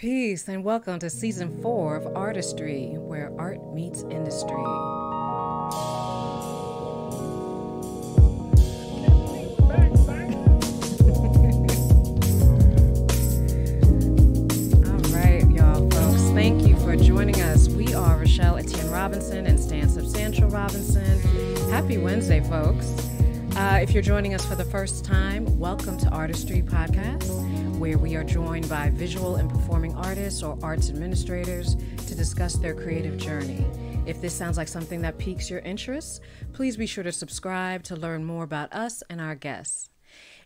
Peace and welcome to season four of ARTdustry, where art meets industry. All right, y'all, folks. Thank you for joining us. We are Rochelle Etienne Robinson and Stan Substantial Robinson. Happy Wednesday, folks. Uh, if you're joining us for the first time, welcome to ARTdustry Podcast, where we are joined by visual and performing artists or arts administrators to discuss their creative journey. If this sounds like something that piques your interest, please be sure to subscribe to learn more about us and our guests.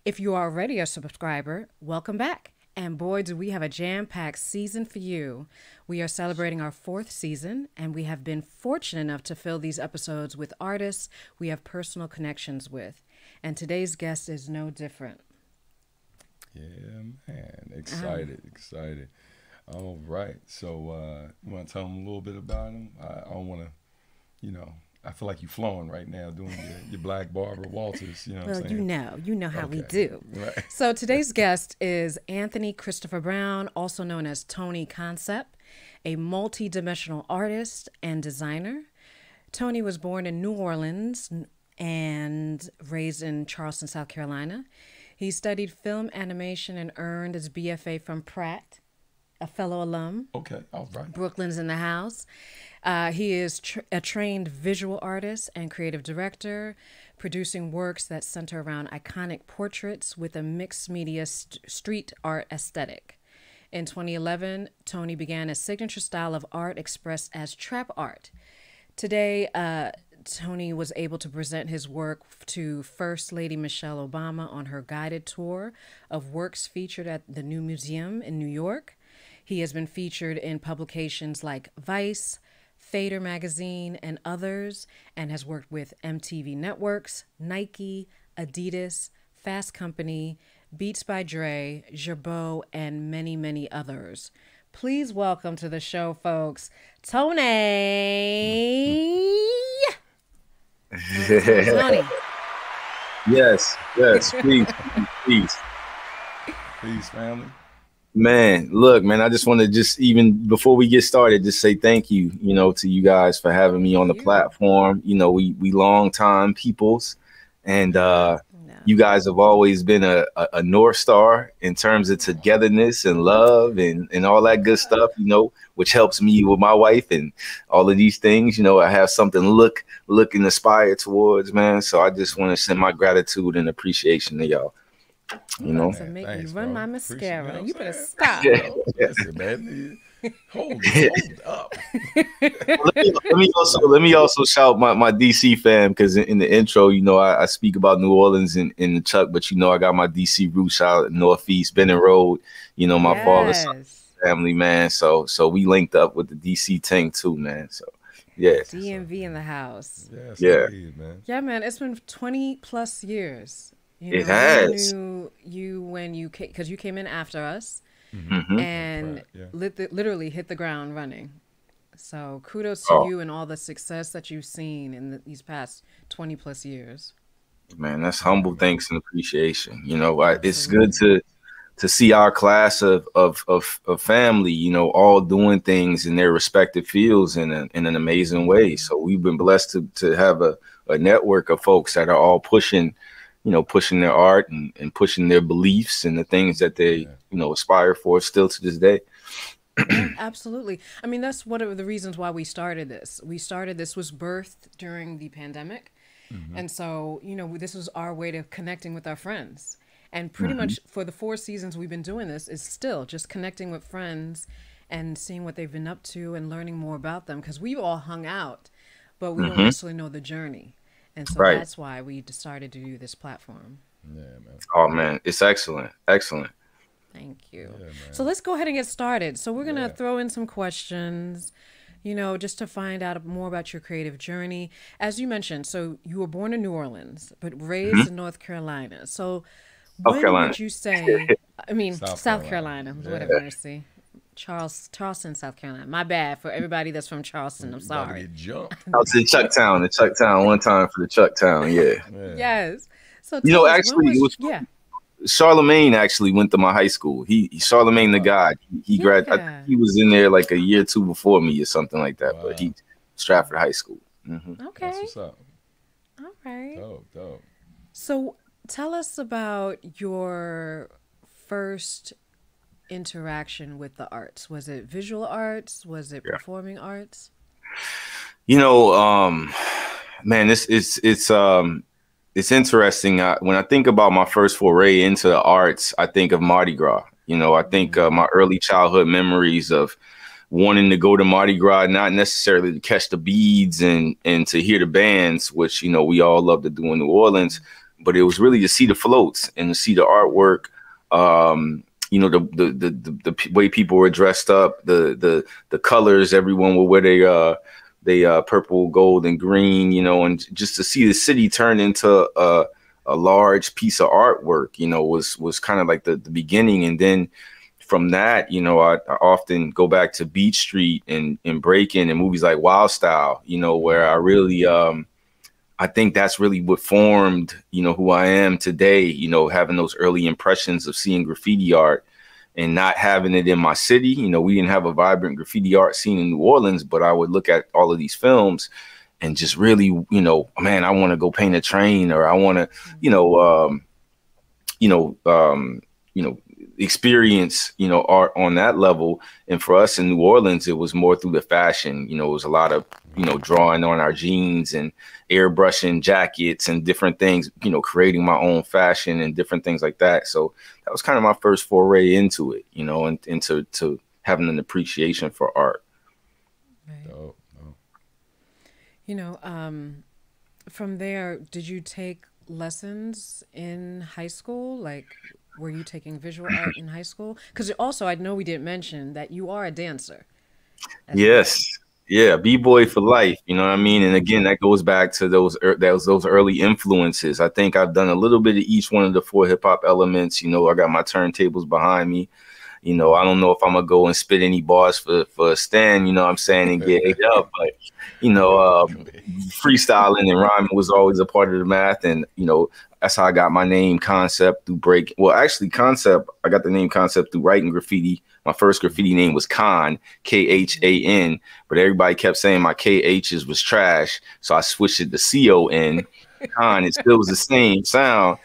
If you are already a subscriber, welcome back. And boy, do we have a jam packed season for you. We are celebrating our fourth season, and we have been fortunate enough to fill these episodes with artists we have personal connections with. And today's guest is no different. Yeah, man. Excited, excited. All right. So, uh, you want to tell them a little bit about him? I, I don't want to, you know, I feel like you're flowing right now doing your, your Black Barbara Walters. You know Well, what I'm you know, you know how we do. Right. So today's guest is Anthony Christopher Brown, also known as Tony Concep, a multi-dimensional artist and designer. Tony was born in New Orleans and raised in Charleston, South Carolina. He studied film animation and earned his BFA from Pratt, a fellow alum. Okay. All right. Brooklyn's in the house. Uh, he is tr- a trained visual artist and creative director, producing works that center around iconic portraits with a mixed media st- street art aesthetic. In 2011, Tony began a signature style of art expressed as trap art. Today, uh, Tony was able to present his work to First Lady Michelle Obama on her guided tour of works featured at the New Museum in New York. He has been featured in publications like Vice, Fader Magazine, and others, and has worked with MTV Networks, Nike, Adidas, Fast Company, Beats by Dre, Gerbeau, and many, many others. Please welcome to the show, folks, Tony. Tony. yes, yes, please, please. Peace, family. Man, look, man, I just want to just even before we get started, just say thank you, you know, to you guys for having me on the you. platform. You know, we we long time peoples, and uh No. you guys have always been a, a, a north star in terms of togetherness and love and and all that good stuff. You know, which helps me with my wife and all of these things. You know, I have something to look look and aspire towards, man. So I just want to send my gratitude and appreciation to y'all. You know. to make me run bro. my mascara. You better stop. Yeah. Listen, man. Hold, hold up. let, me, let me also let me also shout my, my DC fam because in, in the intro, you know, I, I speak about New Orleans in, in the Chuck, but you know, I got my DC roots out Northeast, Benning Road. You know, my father's family, man. So so we linked up with the DC thing too, man. So yeah, DMV in the house. Yes, Yeah. indeed, man. Yeah, man, it's been 20 plus years. You It we has. knew you when you came because you came in after us Mhm. and right, yeah. lit literally hit the ground running. So kudos to Oh. you and all the success that you've seen in the, these past 20 plus years. man, that's humble thanks and appreciation. You know, I, it's good to to see our class of, of of of family, you know, all doing things in their respective fields in a, in an amazing way. So we've been blessed to to have a, a network of folks that are all pushing, you know, pushing their art and, and pushing their beliefs and the things that they, Yeah. you know, aspire for still to this day. Absolutely. I mean, that's one of the reasons why we started this. We started this was birthed during the pandemic. Mm-hmm. And so, you know, this was our way of connecting with our friends. And pretty mm-hmm. much for the four seasons we've been doing this is still just connecting with friends and seeing what they've been up to and learning more about them because we've all hung out, but we don't mm-hmm. necessarily know the journey. And so Right. that's why we decided to do this platform. Yeah, man. Oh man, it's excellent. Excellent. Thank you. Yeah. So let's go ahead and get started. So we're gonna Yeah. throw in some questions, you know, just to find out more about your creative journey. As you mentioned, so you were born in New Orleans, but raised in North Carolina. So Mm-hmm. South when Carolina. would you say? I mean, South South, Carolina. Carolina. Yeah. What a mercy. Charles, Charleston, South Carolina. My bad for everybody that's from Charleston. I'm sorry. get jumped. Out to Chucktown, the Chucktown one time for the Chucktown, yeah. Yeah. Yes. So You know, tell us, actually, it was- yeah. Charlemagne actually went to my high school. He, Charlemagne the God. He, he yeah. He was in there like a year or two before me or something like that. Wow. But he Stratford High School. Mm-hmm. Okay. That's what's up. All right. Dope, dope. So tell us about your first interaction with the arts. Was it visual arts? Was it yeah. performing arts? You know, um, man, this it's it's um it's interesting. I, when I think about my first foray into the arts, I think of Mardi Gras. You know, I think uh, my early childhood memories of wanting to go to Mardi Gras, not necessarily to catch the beads and and to hear the bands, which you know we all love to do in New Orleans, but it was really to see the floats and to see the artwork. Um, you know the the, the the the way people were dressed up, the the the colors. Everyone would wear their uh, they uh, purple, gold, and green, you know, and just to see the city turn into a, a large piece of artwork, you know, was was kind of like the, the beginning. And then from that, you know, I, I often go back to Beat Street and and Breaking and movies like Wild Style, you know, where I really um I think that's really what formed, you know, who I am today, you know, having those early impressions of seeing graffiti art and not having it in my city. You know, we didn't have a vibrant graffiti art scene in New Orleans, but I would look at all of these films and just really, you know, man, I want to go paint a train or I want to, you know, um, you know, um, you know, experience, you know, art on that level. And for us in New Orleans, it was more through the fashion. You know, it was a lot of, you know, drawing on our jeans and airbrushing jackets and different things, you know, creating my own fashion and different things like that. So that was kind of my first foray into it, you know, and into to having an appreciation for art. Right. Oh, oh. You know, um, from there, did you take lessons in high school? Like, were you taking visual art in high school? Because also, I know we didn't mention that you are a dancer. Yes. Yeah, b boy for life. You know what I mean? And again, that goes back to those those those early influences. I think I've done a little bit of each one of the four hip hop elements. You know, I got my turntables behind me. You know, I don't know if I'm gonna go and spit any bars for for a stand. You know, what I'm saying and get it up, but you know, uh, freestyling and rhyming was always a part of the math. And you know, that's how I got my name concept through break. Well, actually, concept I got the name concept through writing graffiti. My first graffiti name was Khan, K H A N, but everybody kept saying my KH's was trash, so I switched it to C O N. Khan, it still was the same sound,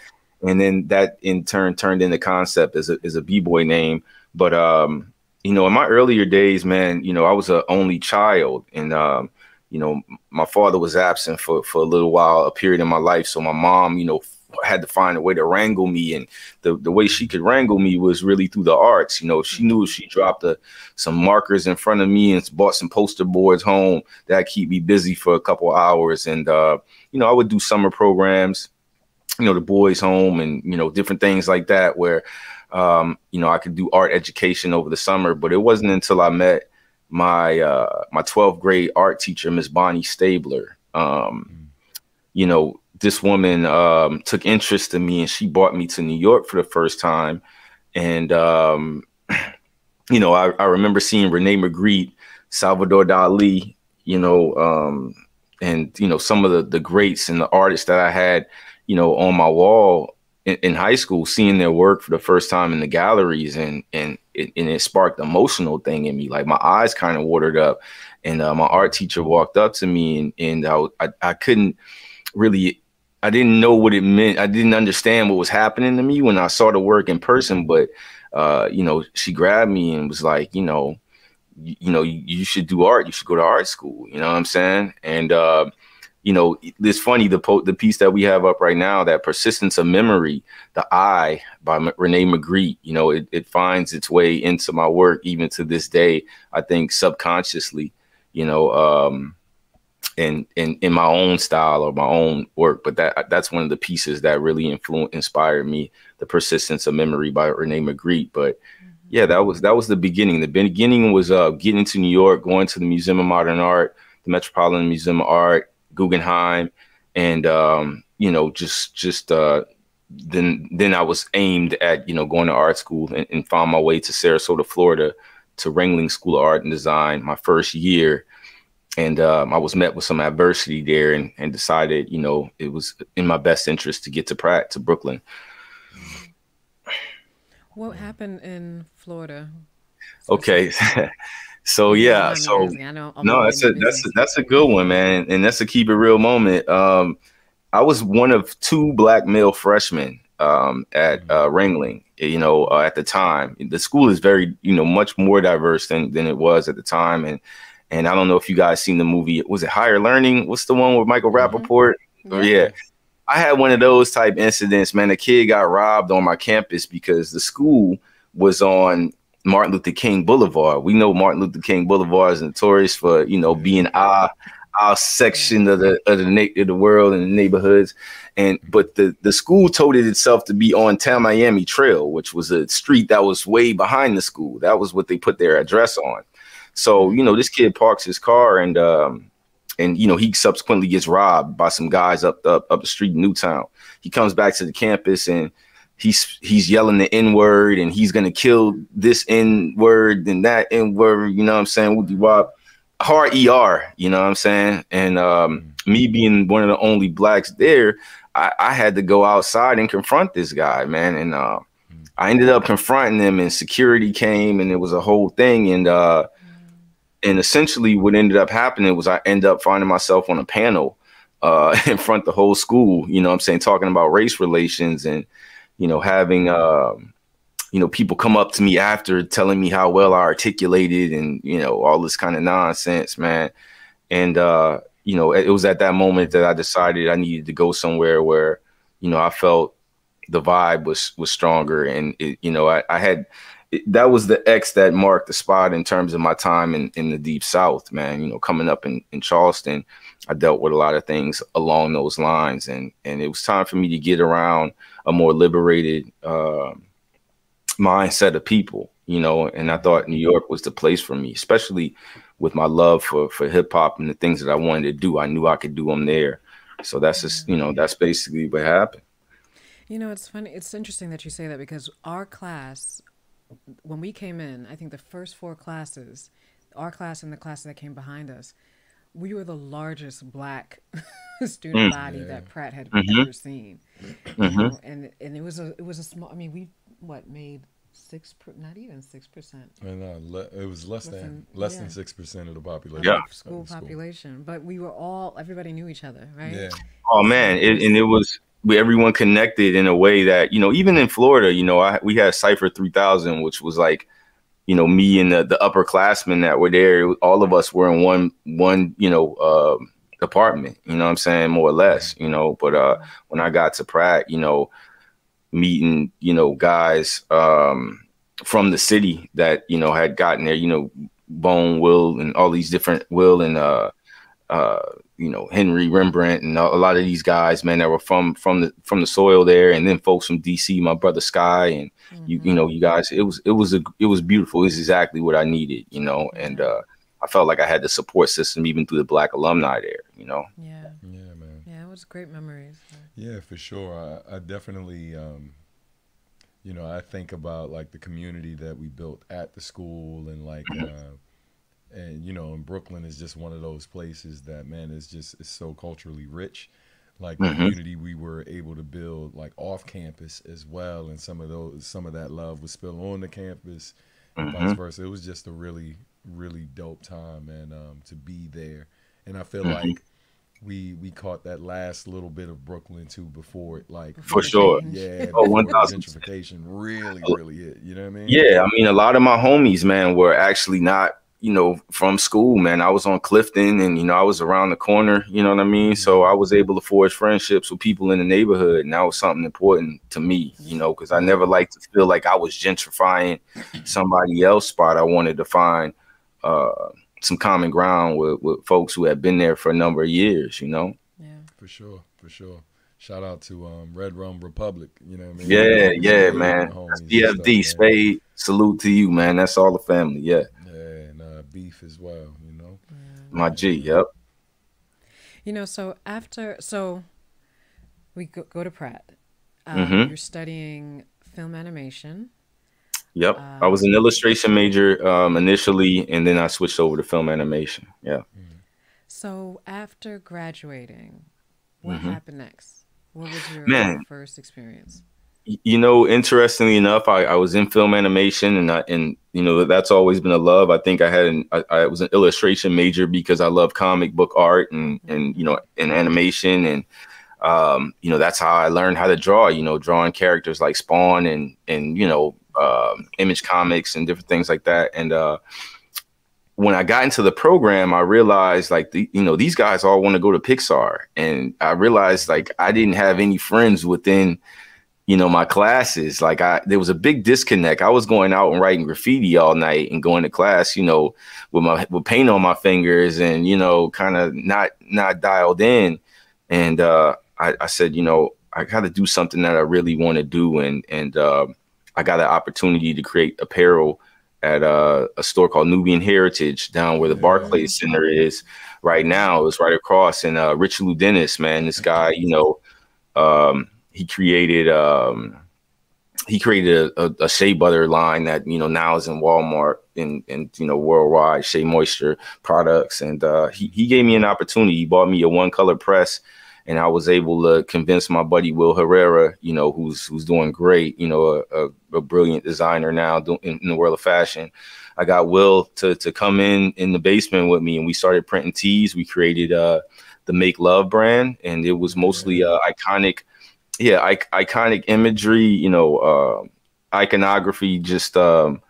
and then that in turn turned into concept as a as a b boy name. But um, you know, in my earlier days, man, you know, I was an only child, and um, you know, my father was absent for for a little while, a period in my life, so my mom, you know had to find a way to wrangle me. And the, the way she could wrangle me was really through the arts. You know she knew she dropped a, some markers in front of me and bought some poster boards home that keep me busy for a couple hours. And uh, you know i would do summer programs you know the boys home and you know different things like that where um, you know i could do art education over the summer but it wasn't until i met my uh, my 12th grade art teacher miss bonnie stabler um, you know this woman um, took interest in me and she brought me to New York for the first time. And, um, you know, I, I, remember seeing Rene Magritte, Salvador Dali, you know, um, and, you know, some of the, the greats and the artists that I had, you know, on my wall in, in high school, seeing their work for the first time in the galleries. And, and, it, and it sparked emotional thing in me. Like my eyes kind of watered up. And uh, my art teacher walked up to me and, and I, I, I couldn't really I didn't know what it meant. I didn't understand what was happening to me when I saw the work in person. But uh, you know, she grabbed me and was like, you know, you, you know, you, you, should do art. You should go to art school. You know what I'm saying? And uh, you know, it's funny the po- the piece that we have up right now, that persistence of memory, the eye by M- Rene Magritte. You know, it, it finds its way into my work even to this day. I think subconsciously. You know. Um, in in in my own style or my own work. But that that's one of the pieces that really influenced inspired me. The persistence of memory by Rene Magritte. But mm-hmm. yeah, that was that was the beginning. The beginning was uh, getting to New York, going to the Museum of Modern Art, the Metropolitan Museum of Art, Guggenheim, and um, you know just just uh, then then I was aimed at you know going to art school and, and found my way to Sarasota, Florida, to Ringling School of Art and Design my first year and um, I was met with some adversity there, and, and decided, you know, it was in my best interest to get to Pratt to Brooklyn. What happened in Florida? Okay. So yeah, so no, that's a that's a, that's a good one, man, and that's a keep it real moment. Um, I was one of two black male freshmen um, at uh, Ringling. You know, uh, at the time, the school is very, you know, much more diverse than than it was at the time. And and I don't know if you guys seen the movie. Was it Higher Learning? What's the one with Michael mm-hmm. Rapaport? Yeah. yeah. I had one of those type incidents, man. A kid got robbed on my campus because the school was on Martin Luther King Boulevard. We know Martin Luther King Boulevard is notorious for, you know, being our our section of the of the, na- of the world and the neighborhoods. And but the the school told it itself to be on Tamiami Trail, which was a street that was way behind the school. That was what they put their address on. So you know, this kid parks his car and um, and you know he subsequently gets robbed by some guys up up up the street in Newtown. He comes back to the campus and he's he's yelling the N word and he's gonna kill this N word and that N word. You know what I'm saying? Woody Wop hard ER, you know what I'm saying? And um, me being one of the only blacks there, I, I, had to go outside and confront this guy, man. And uh, I ended up confronting him, and security came, and it was a whole thing. And uh, and essentially, what ended up happening was I ended up finding myself on a panel uh, in front of the whole school. You know, what I'm saying talking about race relations and you know having. Um, you know, people come up to me after telling me how well I articulated and, you know, all this kind of nonsense, man. And, uh, you know, it was at that moment that I decided I needed to go somewhere where, you know, I felt the vibe was, was stronger. And, it, you know, I, I had, it, that was the X that marked the spot in terms of my time in, in the deep South, man, you know, coming up in, in Charleston, I dealt with a lot of things along those lines and, and it was time for me to get around a more liberated, um, mindset of people, you know, and I thought New York was the place for me, especially with my love for for hip hop and the things that I wanted to do. I knew I could do them there. So that's just, you know, that's basically what happened. You know, it's funny. It's interesting that you say that because our class, when we came in, I think the first four classes, our class and the class that came behind us, we were the largest black student mm. body yeah. that Pratt had mm-hmm. ever seen. Mm-hmm. know, and and it was a it was a small. I mean, we what made six per, not even six percent and uh, le- it was less, less than, less yeah. than six percent of the population yeah school population but we were all everybody knew each other right yeah oh man it, and it was we everyone connected in a way that you know even in florida you know I, we had cypher 3000 which was like you know me and the, the upperclassmen that were there all of us were in one one you know uh, apartment you know what i'm saying more or less you know but uh when i got to pratt you know meeting, you know, guys um, from the city that, you know, had gotten there, you know, Bone, Will, and all these different Will and uh uh you know Henry Rembrandt and a lot of these guys, man, that were from from the from the soil there, and then folks from DC, my brother Sky, and mm-hmm. you you know you guys, it was it was a it was beautiful. It's exactly what I needed, you know, and uh, I felt like I had the support system even through the Black alumni there, you know. Yeah, yeah, man. Yeah, it was great memories. Yeah, for sure. I, I definitely, um, you know, I think about like the community that we built at the school and like, uh, and you know, and Brooklyn is just one of those places that man is just is so culturally rich. Like mm-hmm. the community we were able to build like off campus as well, and some of those some of that love was still on the campus, mm-hmm. vice versa. It was just a really really dope time and um, to be there, and I feel mm-hmm. like we we caught that last little bit of Brooklyn too before it like for sure yeah oh, one thousand gentrification really really hit you know what I mean yeah I mean a lot of my homies man were actually not you know from school man I was on Clifton and you know I was around the corner you know what I mean so I was able to forge friendships with people in the neighborhood and that was something important to me you know because I never liked to feel like I was gentrifying somebody else spot I wanted to find uh some common ground with, with folks who have been there for a number of years, you know? Yeah. For sure, for sure. Shout out to um, Red Rum Republic, you know what I mean? Yeah, yeah, man. DFD, Spade, salute to you, man. That's all the family, yeah. Yeah, Beef as well, you know? Yeah. My G, yep. You know, so after, so we go, go to Pratt. Um, mm-hmm. You're studying film animation. Yep, um, I was an illustration major um, initially, and then I switched over to film animation. Yeah. So after graduating, what mm-hmm. happened next? What was your Man, first experience? You know, interestingly enough, I, I was in film animation, and I, and you know that's always been a love. I think I had an I, I was an illustration major because I love comic book art and and you know and animation, and um, you know that's how I learned how to draw. You know, drawing characters like Spawn and and you know uh, Image Comics and different things like that, and uh, when I got into the program, I realized like the, you know these guys all want to go to Pixar, and I realized like I didn't have any friends within you know my classes. Like I there was a big disconnect. I was going out and writing graffiti all night and going to class, you know, with my with paint on my fingers and you know kind of not not dialed in. And uh, I, I said, you know, I got to do something that I really want to do, and and uh, I got an opportunity to create apparel at uh, a store called Nubian Heritage down where the Barclays Center is right now. It's right across. And uh, Richelieu Dennis, man, this guy, you know, um, he created um, he created a, a, a, shea butter line that you know now is in Walmart and and you know worldwide Shea Moisture products. And uh, he he gave me an opportunity. He bought me a one color press and I was able to convince my buddy Will Herrera, you know, who's who's doing great, you know, a, a, a brilliant designer now in, in, the world of fashion. I got Will to to come in in the basement with me, and we started printing tees. We created uh, the Make Love brand, and it was mostly uh, iconic, yeah, I- iconic imagery, you know, uh, iconography, just um,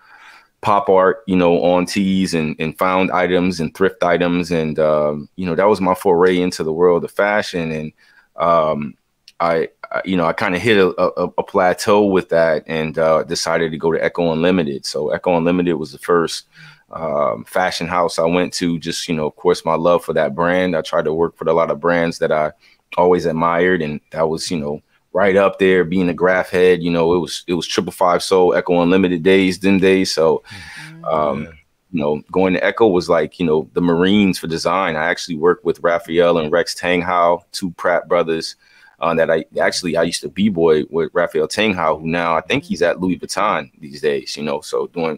pop art, you know, on tees and, and found items and thrift items. And, um, you know, that was my foray into the world of fashion. And, um, I, I, you know, I kind of hit a, a, a, plateau with that and uh, decided to go to Ecko Unlimited. So Ecko Unlimited was the first um, fashion house I went to. Just, you know, of course, my love for that brand. I tried to work for a lot of brands that I always admired. And that was, you know, right up there, being a graph head. You know, it was it was triple five soul Ecko Unlimited days, them days. So, mm-hmm. um, yeah. you know, going to Ecko was like you know the Marines for design. I actually worked with Raphael and Rex Tanghao, two Pratt brothers. Uh, that I actually I used to b boy with Raphael Tanghao, who now I think he's at Louis Vuitton these days. You know, so doing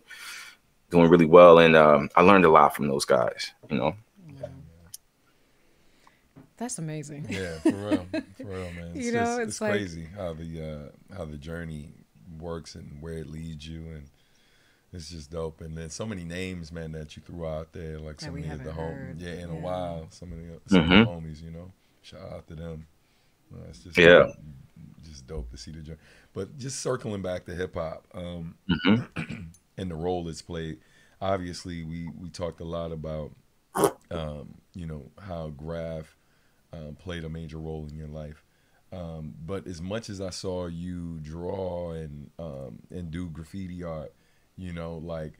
doing really well, and um, I learned a lot from those guys. You know. That's amazing. Yeah, for real, for real, man. It's you know, just, it's, it's like, crazy how the uh, how the journey works and where it leads you, and it's just dope. And then so many names, man, that you threw out there, like some of the home, yeah, in yeah. a while, some of the some mm-hmm. of the homies, you know. Shout out to them. Uh, it's just yeah, dope, just dope to see the journey. But just circling back to hip hop, um, mm-hmm. and the role it's played. Obviously, we we talked a lot about, um, you know, how Graph um, played a major role in your life. Um, but as much as I saw you draw and um, and do graffiti art, you know, like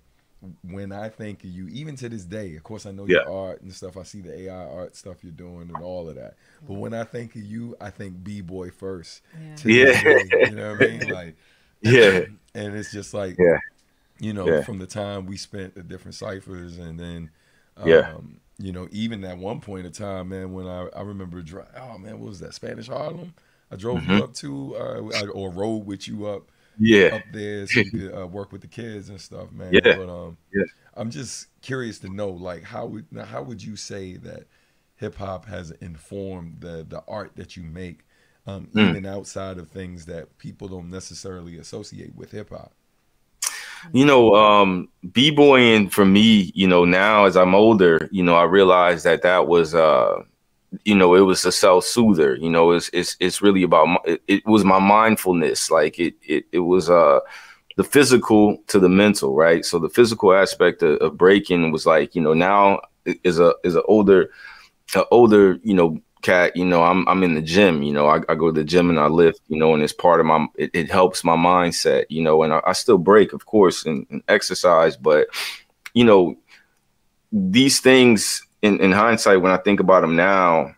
when I think of you, even to this day, of course I know yeah. your art and stuff. I see the AI art stuff you're doing and all of that. But when I think of you, I think b boy first. Yeah. yeah. Day, you know what I mean? Like yeah. And it's just like yeah. You know, yeah. from the time we spent the different ciphers and then um, yeah you know, even at one point in time, man, when I, I remember, dri- oh man, what was that? Spanish Harlem? I drove mm-hmm. you up to, uh, I, or rode with you up, yeah, up there so you could uh, work with the kids and stuff, man. Yeah. But um, yeah. I'm just curious to know, like, how would now, how would you say that hip hop has informed the the art that you make, um, mm. even outside of things that people don't necessarily associate with hip hop? You know, um, b-boying for me, you know, now as I'm older, you know, I realized that that was, uh, you know, it was a self soother. You know, it's it's it's really about my, it, it, was my mindfulness. Like it it it was uh the physical to the mental, right? So the physical aspect of, of breaking was like, you know, now is a is an older, a older, you know, cat, you know, I'm I'm in the gym, you know, I, I go to the gym and I lift, you know, and it's part of my it, it helps my mindset, you know, and I, I still break, of course, and, and, exercise, but you know, these things in, in hindsight, when I think about them now,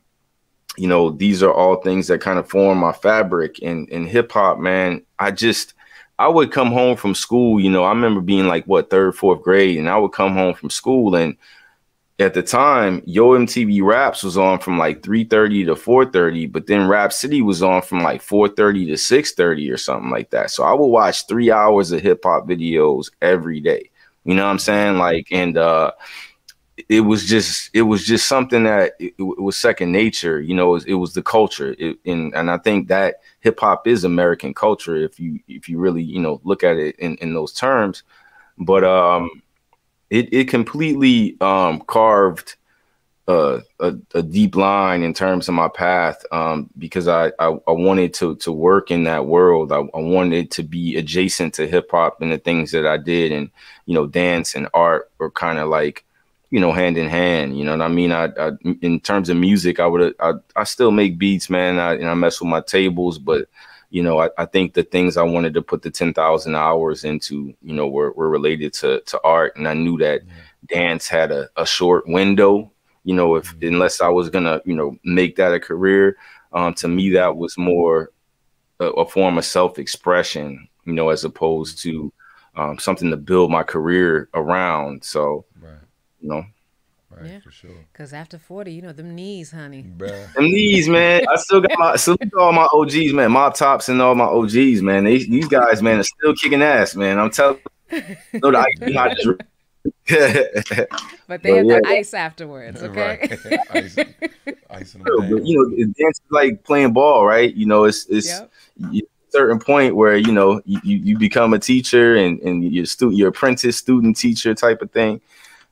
you know, these are all things that kind of form my fabric and in hip hop, man. I just I would come home from school, you know, I remember being like what third, fourth grade, and I would come home from school and at the time, Yo MTV Raps was on from like 3:30 to 4:30, but then Rap City was on from like 4:30 to 6:30 or something like that. So I would watch 3 hours of hip hop videos every day. You know what I'm saying? Like and uh it was just it was just something that it, it was second nature you know it was, it was the culture it, and and i think that hip hop is american culture if you if you really you know look at it in in those terms but um it it completely um carved uh, a, a deep line in terms of my path um, because I, I, I wanted to to work in that world. I, I wanted to be adjacent to hip hop and the things that I did, and you know, dance and art were kind of like you know hand in hand. You know what I mean? I, I in terms of music, I would I, I still make beats, man, I, and I mess with my tables, but you know, I, I think the things I wanted to put the ten thousand hours into, you know, were, were related to to art, and I knew that. Dance had a, a short window you know, if mm-hmm. unless I was gonna, you know, make that a career, um, to me that was more a, a form of self-expression, you know, as opposed to um, something to build my career around. So, right. you know. Right, yeah. for sure. Because after 40, you know, them knees, honey. Bruh. Them knees, man. I still got my salute all my OGs, man. My tops and all my OGs, man. They, these guys, man, are still kicking ass, man. I'm telling you, know, I, you know, just but they have yeah. the ice afterwards, okay? Right. ice, ice but, you know, dance is like playing ball, right? You know, it's it's yep. you, certain point where you know you, you become a teacher and and your student, your apprentice, student, teacher type of thing.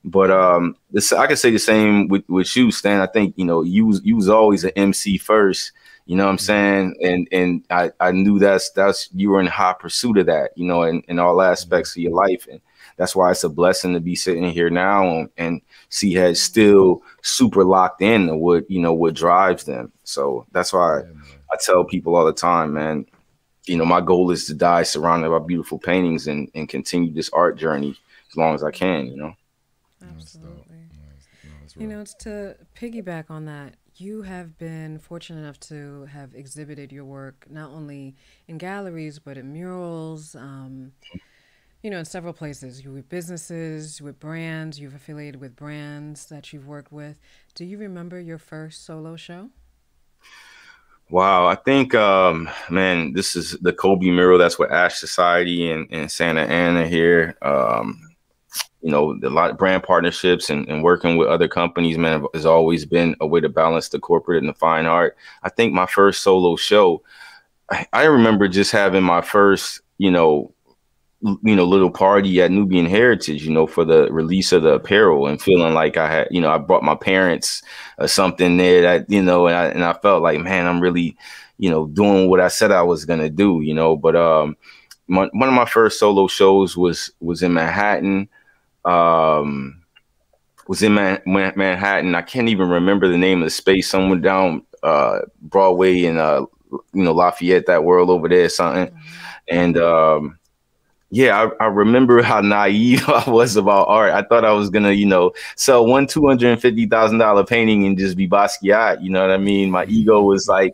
But um, this I can say the same with with you, Stan. I think you know you was you was always an MC first. You know what I'm mm-hmm. saying? And and I, I knew that's that's you were in hot pursuit of that, you know, in, in all aspects of your life. And that's why it's a blessing to be sitting here now and see has still super locked in to what you know what drives them. So that's why I, I tell people all the time, man. You know, my goal is to die surrounded by beautiful paintings and and continue this art journey as long as I can. You know. Absolutely. You know, it's to piggyback on that, you have been fortunate enough to have exhibited your work not only in galleries but in murals. Um, you know, in several places. You with businesses, with brands, you've affiliated with brands that you've worked with. Do you remember your first solo show? Wow, I think, um, man, this is the Kobe mural. That's with Ash Society and, and Santa Ana here. Um, you know, a lot of brand partnerships and, and working with other companies, man, has always been a way to balance the corporate and the fine art. I think my first solo show, I, I remember just having my first, you know, you know little party at Nubian Heritage, you know, for the release of the apparel, and feeling like I had, you know, I brought my parents or something there that you know, and I and I felt like, man, I'm really, you know, doing what I said I was gonna do, you know. But um, my, one of my first solo shows was was in Manhattan. Um, was in Man- Man- Manhattan. I can't even remember the name of the space. Someone down uh, Broadway and uh, you know Lafayette, that world over there, something. Mm-hmm. And um, yeah, I, I, remember how naive I was about art. I thought I was gonna, you know, sell one two hundred and fifty thousand dollar painting and just be Basquiat. You know what I mean? My ego was like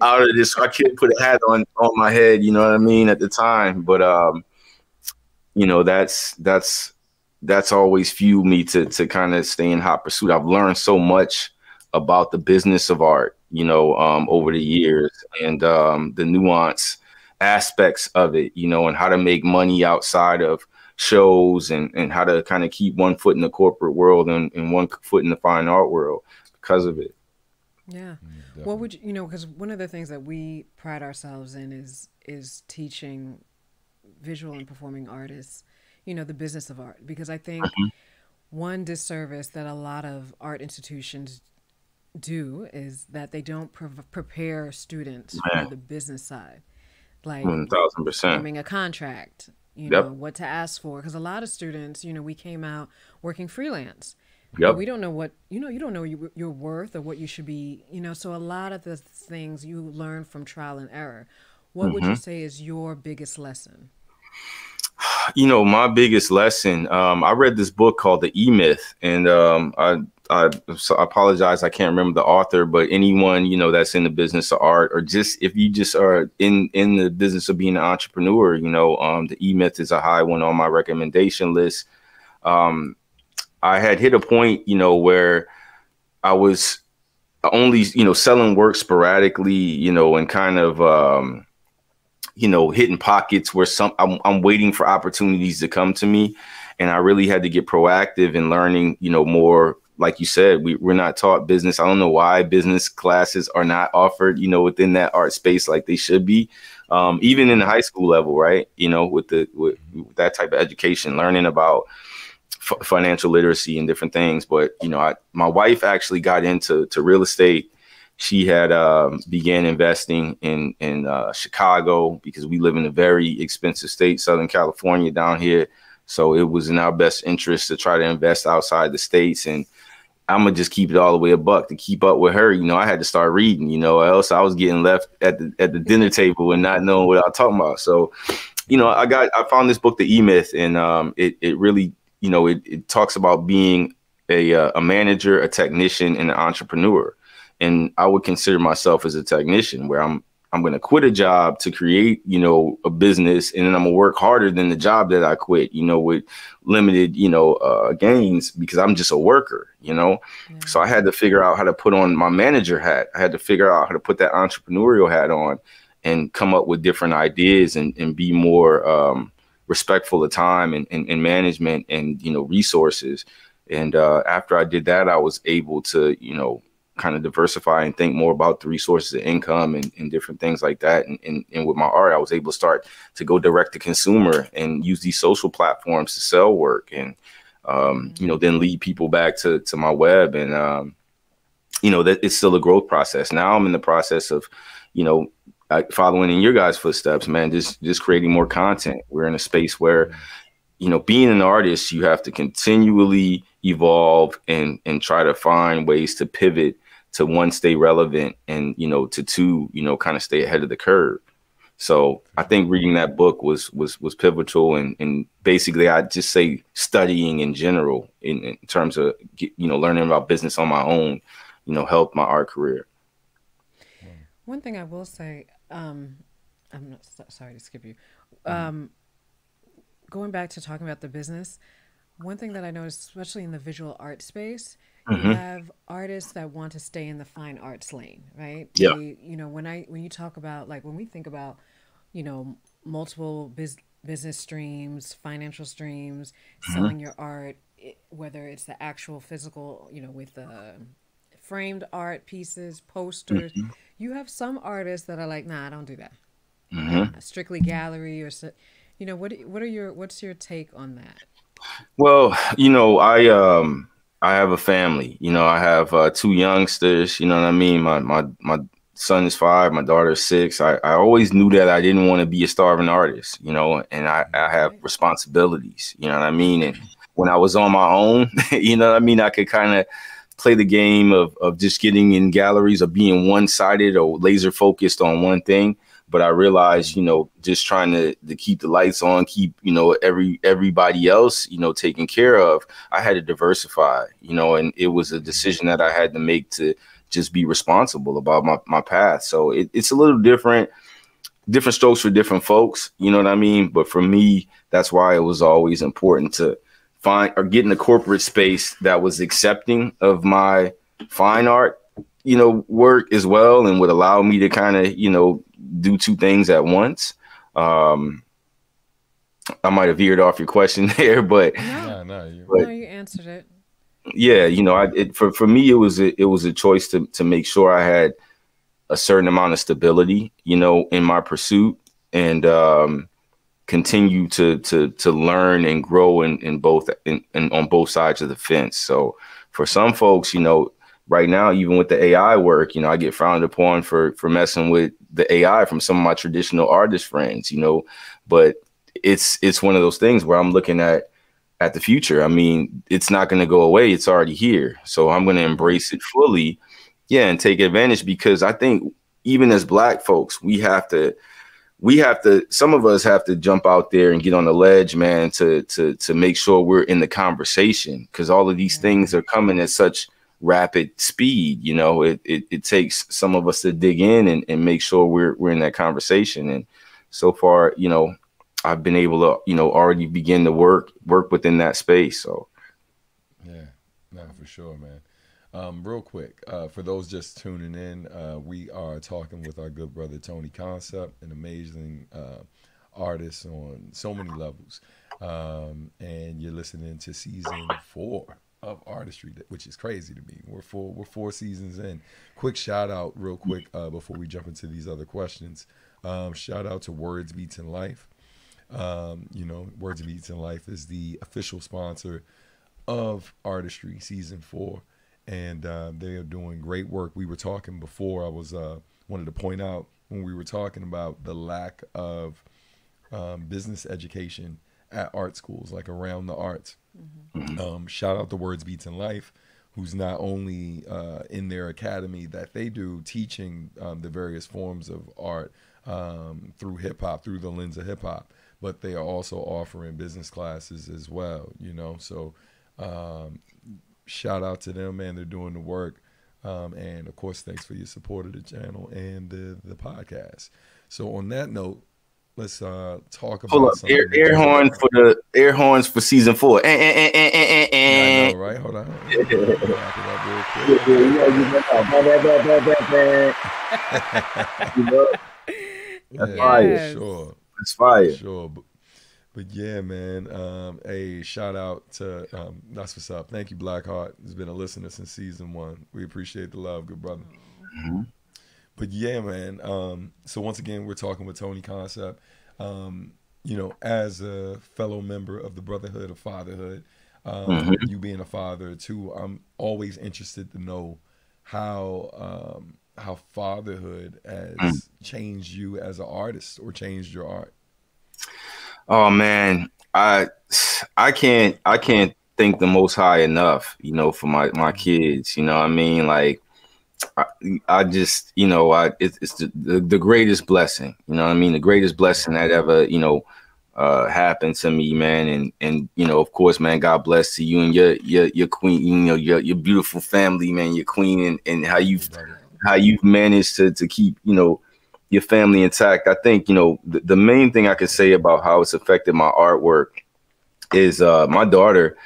out of this. I couldn't put a hat on on my head. You know what I mean at the time. But um, you know, that's that's that's always fueled me to to kind of stay in hot pursuit. I've learned so much about the business of art, you know, um, over the years and um, the nuance aspects of it, you know, and how to make money outside of shows and, and how to kind of keep one foot in the corporate world and, and one foot in the fine art world because of it. Yeah. Mm, what would you, you know, because one of the things that we pride ourselves in is, is teaching visual and performing artists, you know, the business of art. Because I think mm-hmm. one disservice that a lot of art institutions do is that they don't pre- prepare students for the business side like one thousand percent forming a contract you yep. know what to ask for because a lot of students you know we came out working freelance yep. we don't know what you know you don't know your, your worth or what you should be you know so a lot of the things you learn from trial and error what mm-hmm. would you mm-hmm. say is your biggest lesson you know my biggest lesson um, i read this book called the e-myth and um, I, I, so I apologize i can't remember the author but anyone you know that's in the business of art or just if you just are in in the business of being an entrepreneur you know um, the e-myth is a high one on my recommendation list. Um, i had hit a point you know where i was only you know selling work sporadically you know and kind of um, you know, hitting pockets where some I'm, I'm waiting for opportunities to come to me. and I really had to get proactive in learning, you know, more. Like you said, we, we're not taught business. I don't know why business classes are not offered, you know, within that art space like they should be. Um, even in the high school level, right? You know, with the with, with that type of education, learning about f- financial literacy and different things. But you know, I, my wife actually got into to real estate she had um, began investing in in uh, Chicago because we live in a very expensive state, Southern California, down here. So it was in our best interest to try to invest outside the states, and I'm gonna just keep it all the way a buck to keep up with her. You know, I had to start reading. You know, else I was getting left at the at the dinner table and not knowing what I was talking about. So, you know, I got I found this book, The E Myth, and um, it it really you know it, it talks about being a uh, a manager, a technician, and an entrepreneur and I would consider myself as a technician where I'm I'm going to quit a job to create, you know, a business, and then I'm gonna work harder than the job that I quit, you know, with limited, you know, uh, gains because I'm just a worker, you know. Yeah. So I had to figure out how to put on my manager hat. I had to figure out how to put that entrepreneurial hat on and come up with different ideas and, and be more um, respectful of time and, and, and management and you know resources. And uh, after I did that, I was able to, you know, kind of diversify and think more about the resources of income and, and different things like that. And, and, and, with my art, I was able to start to go direct to consumer and use these social platforms to sell work and, um, you know, then lead people back to, to my web. And, um, you know, that it's still a growth process. Now I'm in the process of, you know, following in your guys' footsteps, man, just, just creating more content. We're in a space where, you know, being an artist, you have to continually evolve and, and try to find ways to pivot to one stay relevant and you know to two you know kind of stay ahead of the curve. So i think reading that book was was was pivotal and and basically i'd just say studying in general in, in terms of you know learning about business on my own you know helped my art career. One thing i will say um i'm not sorry to skip you. Um going back to talking about the business one thing that i noticed especially in the visual art space Mm-hmm. You have artists that want to stay in the fine arts lane, right? Yeah. They, you know, when I when you talk about like when we think about, you know, multiple biz, business streams, financial streams, mm-hmm. selling your art, it, whether it's the actual physical, you know, with the framed art pieces, posters. Mm-hmm. You have some artists that are like, nah, I don't do that. Mm-hmm. strictly gallery or, you know, what what are your what's your take on that? Well, you know, I um I have a family. You know, I have uh, two youngsters. You know what I mean. My my my son is five. My daughter is six. I, I always knew that I didn't want to be a starving artist. You know, and I, I have responsibilities. You know what I mean. And when I was on my own, you know what I mean, I could kind of play the game of of just getting in galleries or being one sided or laser focused on one thing but I realized, you know, just trying to, to keep the lights on, keep, you know, every everybody else, you know, taken care of, I had to diversify, you know, and it was a mm-hmm. decision that I had to make to just be responsible about my, my path. So it, it's a little different, different strokes for different folks, you know what I mean? But for me, that's why it was always important to find or get in a corporate space that was accepting of my fine art you know, work as well and would allow me to kind of, you know, do two things at once. Um, I might have veered off your question there, but no, no, you, but, no, you answered it. Yeah, you know, I it, for for me it was a, it was a choice to to make sure I had a certain amount of stability, you know, in my pursuit and um, continue to to to learn and grow in in both in, in on both sides of the fence. So for some folks, you know, right now, even with the AI work, you know, I get frowned upon for for messing with the AI from some of my traditional artist friends, you know. But it's it's one of those things where I'm looking at at the future. I mean, it's not going to go away. It's already here. So I'm going to embrace it fully. Yeah, and take advantage because I think even as black folks, we have to we have to some of us have to jump out there and get on the ledge man to to to make sure we're in the conversation because all of these things are coming at such rapid speed. You know, it, it, it takes some of us to dig in and, and make sure we're we're in that conversation. And so far, you know, I've been able to, you know, already begin to work work within that space. So yeah, no, for sure, man. Um, real quick, uh, for those just tuning in, uh, we are talking with our good brother Tony Concep, an amazing uh, artist on so many levels. Um, and you're listening to season four of ARTdustry, which is crazy to me. We're four we're four seasons in. Quick shout out, real quick, uh, before we jump into these other questions. Um, shout out to Words Beats and Life. Um, you know, Words Beats and Life is the official sponsor of ARTdustry season four, and uh, they are doing great work. We were talking before. I was uh, wanted to point out when we were talking about the lack of um, business education at art schools, like around the arts. Mm-hmm. Um, shout out to Words Beats and Life, who's not only uh, in their academy that they do teaching um, the various forms of art um, through hip hop, through the lens of hip hop, but they are also offering business classes as well. You know, so um, shout out to them, man. They're doing the work. Um, and of course, thanks for your support of the channel and the, the podcast. So on that note, let's uh talk about Pull up air, air horn for the air horns for season four. Eh, eh, eh, eh, eh, know, right? Hold on. That's fire. Sure. That's fire. Sure. But, but yeah, man. Um, hey, shout out to um, that's what's up. Thank you, Blackheart. Has been a listener since season one. We appreciate the love, good brother. Mm-hmm. But yeah, man. Um, so once again, we're talking with Tony Concep. Um, you know, as a fellow member of the Brotherhood of Fatherhood, um, mm-hmm. you being a father too, I'm always interested to know how um, how fatherhood has mm. changed you as an artist or changed your art. Oh man, I I can't I can't thank the most high enough, you know, for my my kids. You know I mean? Like I, I just, you know, I it, it's the, the, the greatest blessing. You know I mean? The greatest blessing that ever, you know, uh, happened to me, man. And and you know, of course, man, God bless to you and your your your queen, you know, your your beautiful family, man, your queen, and and how you've how you've managed to to keep, you know, your family intact. I think, you know, the, the main thing I could say about how it's affected my artwork is uh, my daughter.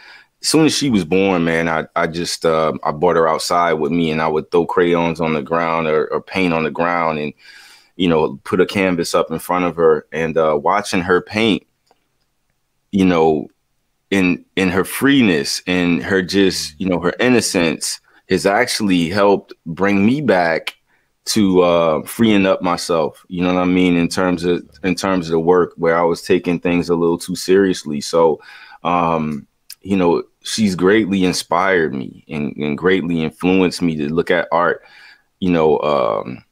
As soon as she was born, man, I, I just uh, I brought her outside with me, and I would throw crayons on the ground or, or paint on the ground, and you know, put a canvas up in front of her, and uh, watching her paint, you know, in in her freeness and her just you know her innocence has actually helped bring me back to uh, freeing up myself. You know what I mean in terms of in terms of the work where I was taking things a little too seriously. So, um, you know, she's greatly inspired me and, and, greatly influenced me to look at art. You know, um,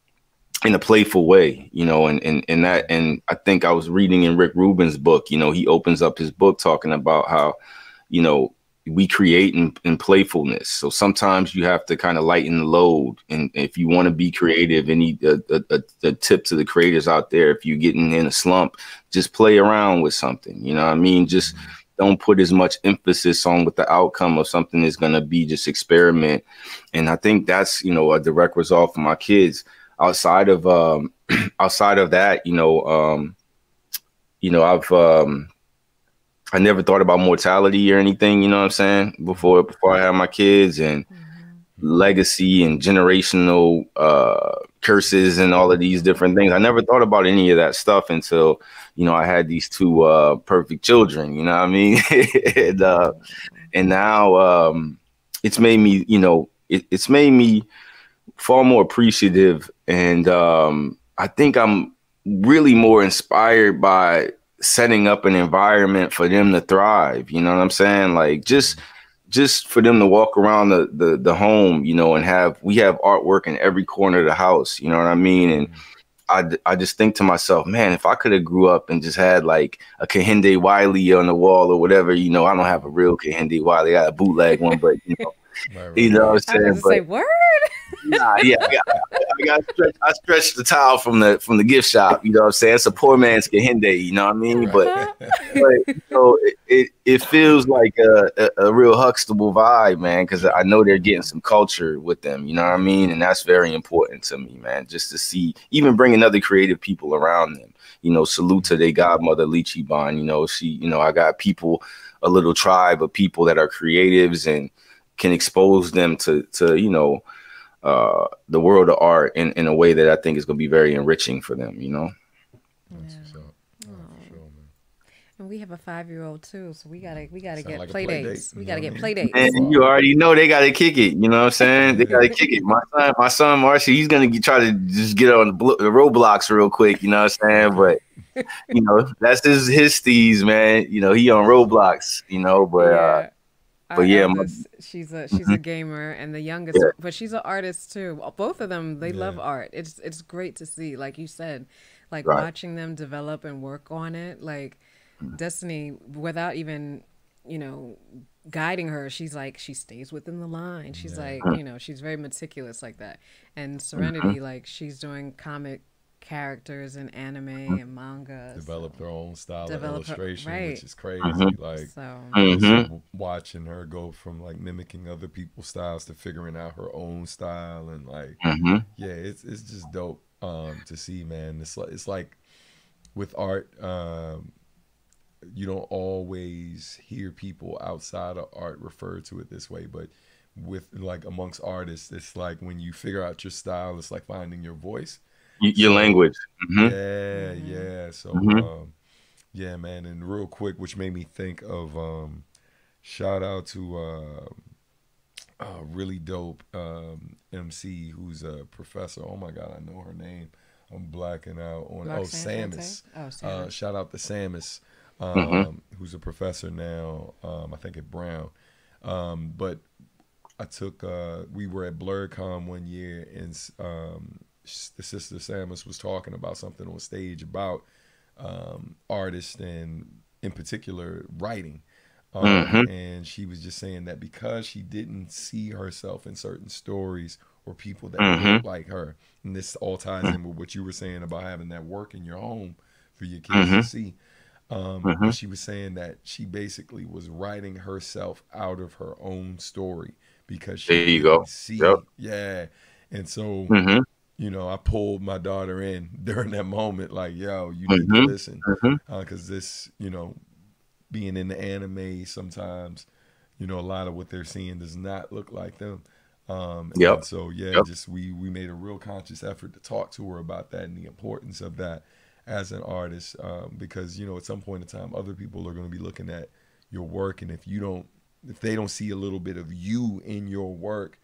in a playful way, you know, and, and and that and I think I was reading in Rick Rubin's book, you know, he opens up his book talking about how, you know, we create in, in playfulness. So sometimes you have to kind of lighten the load. And if you want to be creative, any a, a, a, tip to the creators out there, if you're getting in a slump, just play around with something. You know I mean? Just don't put as much emphasis on what the outcome of something is going to be. Just experiment. And I think that's, you know, a direct result for my kids. Outside of um outside of that, you know, um, you know, I've um I never thought about mortality or anything, you know what I'm saying? Before before I had my kids and mm-hmm. legacy and generational uh curses and all of these different things. I never thought about any of that stuff until, you know, I had these two uh perfect children, you know what I mean? and uh and now um it's made me, you know, it, it's made me far more appreciative and um I think I'm really more inspired by setting up an environment for them to thrive. You know what I'm saying? Like just just for them to walk around the, the the home, you know, and have we have artwork in every corner of the house. You know what I mean? And I, I just think to myself, man, if I could have grew up and just had like a Kehinde Wiley on the wall or whatever, you know, I don't have a real Kehinde Wiley, I got a bootleg one, but you know, right, right. you know what I'm saying? I but, say word nah, yeah, I got, I got I stretched the towel from the from the gift shop. You know what I'm saying? It's a poor man's Kehinde. You know what I mean? But, uh-huh. but so it, it, it feels like a, a, a, real Huxtable vibe, man. Because I know they're getting some culture with them. You know what I mean? And that's very important to me, man. Just to see, even bringing other creative people around them. You know, salute to their godmother Lichi Bond. You know, she. You know, I got people, a little tribe of people that are creatives and can expose them to to you know uh, the world of art in, in a way that I think is going to be very enriching for them, you know? Yeah. And we have a five year old too, so we gotta we gotta Sound get like play, play dates. date, We gotta get what play dates. And you already know they gotta kick it. You know what I'm saying? They gotta kick it. My son, my son Marcy, he's gonna get, try to just get on the, blo- the Roblox real quick. You know what I'm saying? But you know that's his his steez, man. You know he on Roblox. You know, but uh, Our but yeah, my- she's a she's a gamer, and the youngest, Yeah. but she's an artist too. Both of them, they love art. It's it's great to see, like you said, like Right. watching them develop and work on it. Like Mm. Destiny, without even you know guiding her, she's like she stays within the line. She's like Mm. you know she's very meticulous like that. And Mm-hmm. Serenity, like she's doing comic characters in anime Mm. and manga. so- Develop their own style Develop of her- illustration, right. which is crazy. Mhm. Like So Mhm. so watching her go from like mimicking other people's styles to figuring out her own style and like mhm. yeah, it's it's just dope um to see, man. It's like it's like with art, um, you don't always hear people outside of art refer to it this way, but with like amongst artists, it's like when you figure out your style, it's like finding your voice. Y- your language. Mhm. Yeah, yeah. So Mhm. um yeah, man, and real quick, which made me think of um shout out to uh, a really dope um MC who's a professor. Oh my god, I know her name. I'm blacking out on oh Roxanne Sammus. Oh, Uh, Sammus. shout out to Sammus, um, Mhm. who's a professor now, um, I think at Brown. Um, but I took, uh, we were at Blerdcon one year, and um, s- the sister Sammus was talking about something on stage about um, artists and, in particular, writing. Um, Mhm. And she was just saying that because she didn't see herself in certain stories or people that Mhm. look like her, and this all ties in with what you were saying about having that work in your home for your kids to see. Um, Mhm. she was saying that she basically was writing herself out of her own story because she There you didn't go. see, Yep. yeah. And so, Mhm. You know, I pulled my daughter in during that moment, like, yo, you need to Mhm. listen, because this, you know, being in the anime sometimes, you know, a lot of what they're seeing does not look like them. Um, Yep. and so yeah, Yep. just we we made a real conscious effort to talk to her about that and the importance of that as an artist, um, because you know at some point in time, other people are going to be looking at your work, and if you don't, if they don't see a little bit of you in your work,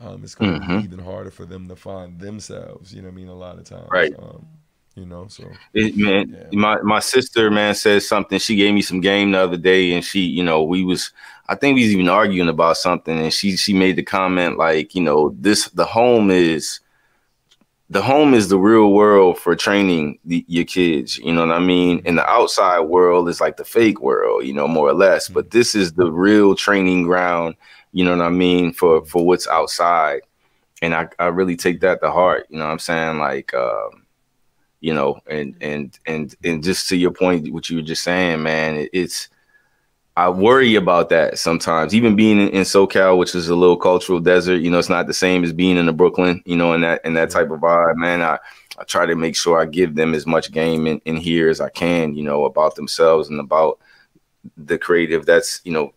um, it's going to Mhm. be even harder for them to find themselves. You know what I mean? A lot of times, Right. Um, you know, so It, man, Yeah. my my sister man said something. She gave me some game the other day, and she, you know, we was I think we was even arguing about something, and she she made the comment like, you know, this the home is the home is the real world for training the, your kids. You know what I mean? And the outside world is like the fake world, you know, more or less. But this is the real training ground. You know what I mean for for what's outside, and I I really take that to heart. You know what I'm saying? Like. um you know and and and and just to your point what you were just saying man it, it's i worry about that sometimes even being in, in socal which is a little cultural desert you know it's not the same as being in the brooklyn you know in that in that type of vibe man i i try to make sure i give them as much game in, in here as i can you know about themselves and about the creative that's you know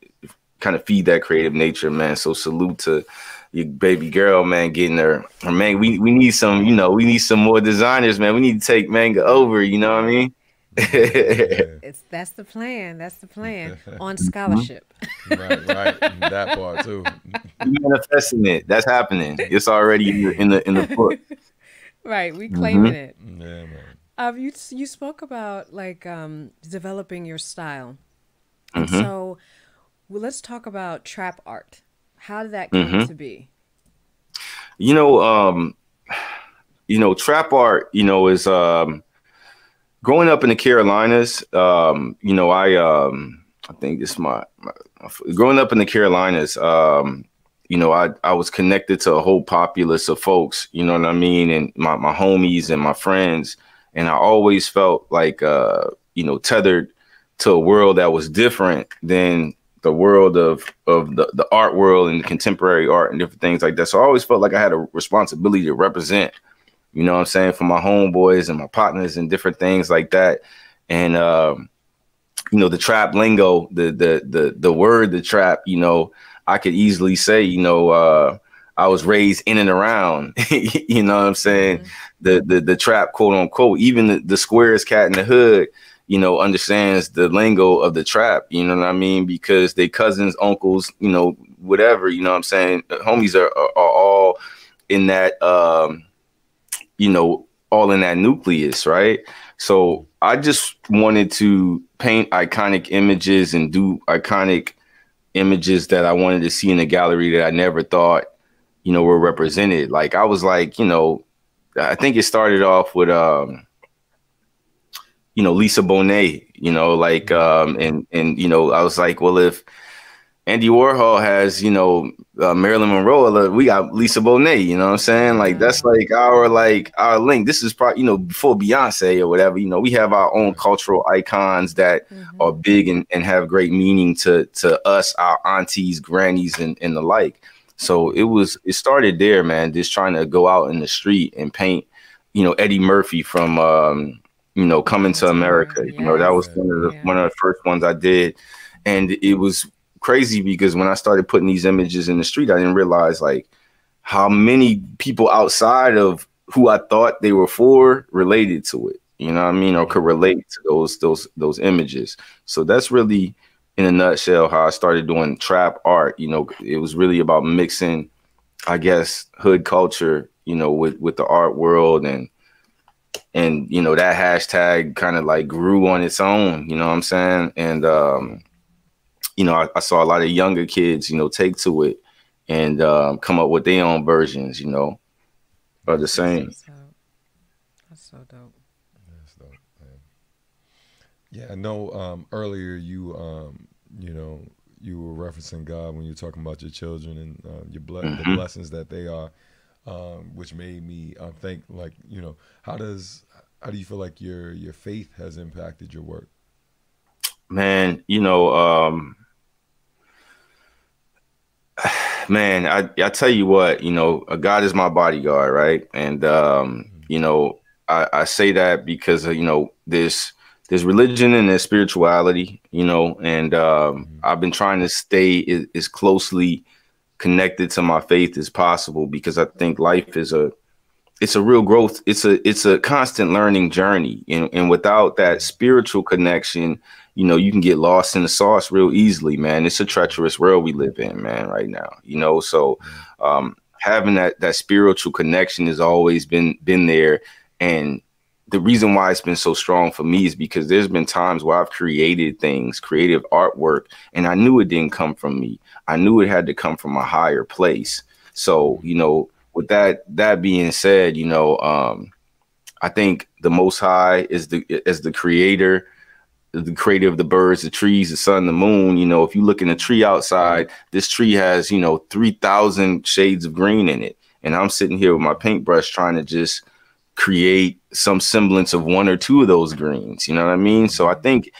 kind of feed that creative nature man so salute to your baby girl, man, getting her. Man, we, we need some, you know, we need some more designers, man. We need to take manga over, you know what I mean? It's that's the plan. That's the plan on scholarship. right, right, that part too. You're Manifesting it. That's happening. It's already in the in the, book. right, we claiming it. Yeah, man. Um, you you spoke about like um developing your style, and Mhm. so well, let's talk about trap art. How did that come Mhm. to be? You know, um, you know, trap art, you know, is um growing up in the Carolinas, um, you know, I um I think it's my, my, my growing up in the Carolinas, um, you know, I, I was connected to a whole populace of folks, you know what I mean? And my, my homies and my friends. And I always felt like, uh, you know, tethered to a world that was different than the world of, of the, the art world and contemporary art and different things like that. So I always felt like I had a responsibility to represent, you know what I'm saying, for my homeboys and my partners and different things like that. And, um, you know, the trap lingo, the the the the word the trap, you know, I could easily say, you know, uh I was raised in and around. you know what I'm saying? Mm-hmm. The the the trap, quote unquote. Even the, the squares cat in the hood, you know, understands the lingo of the trap. You know what I mean? Because they cousins, uncles, you know, whatever. You know what I'm saying? Homies are, are, are all in that. um you know, all in that nucleus, right? So I just wanted to paint iconic images and do iconic images that I wanted to see in the gallery that I never thought, you know, were represented. Like I was like, you know, I think it started off with um, you know, Lisa Bonet, you know, like um and and you know, I was like, well, if Andy Warhol has, you know, uh, Marilyn Monroe. We got Lisa Bonet. You know what I'm saying? Like that's like our like our link. This is probably you know before Beyonce or whatever. You know, we have our own cultural icons that mm-hmm. are big and, and have great meaning to to us, our aunties, grannies, and and the like. So it was it started there, man. Just trying to go out in the street and paint. You know, Eddie Murphy from um, you know Coming to America. You know, that was one of the yeah. one of the first ones I did, and it was crazy because when I started putting these images in the street, I didn't realize like how many people outside of who I thought they were for related to it. You know what I mean, or could relate to those those those images. So that's really in a nutshell how I started doing trap art. You know, it was really about mixing, I guess, hood culture, you know, with with the art world and and you know that hashtag kind of like grew on its own. You know what I'm saying? And um, you know, I, I, saw a lot of younger kids, you know, take to it and um, come up with their own versions, you know, are the same. That's so, That's so dope. That's dope. Man. Yeah, I know. Um, earlier you, um, you know, you were referencing God when you were talking about your children and uh, your ble- mm-hmm. the blessings that they are, um, which made me uh, think, like, you know, how does how do you feel like your your faith has impacted your work? Man, you know, um, man, I I tell you what, you know, God is my bodyguard, right? And um, you know, I, I say that because you know, this there's religion and there's spirituality, you know, and um, mm-hmm. I've been trying to stay as, as closely connected to my faith as possible because I think life is a it's a real growth. It's a it's a constant learning journey, and, and without that spiritual connection, you know, you can get lost in the sauce real easily, man. It's a treacherous world we live in, man, right now. You know, so um, having that that spiritual connection has always been been there, and the reason why it's been so strong for me is because there's been times where I've created things, creative artwork, and I knew it didn't come from me. I knew it had to come from a higher place. So, you know, with that that being said, you know, um, I think the Most High is the as the creator the creator of the birds, the trees, the sun, the moon. You know, if you look in a tree outside, this tree has, you know, 3,000 shades of green in it. And I'm sitting here with my paintbrush trying to just create some semblance of one or two of those greens. You know what I mean? So I think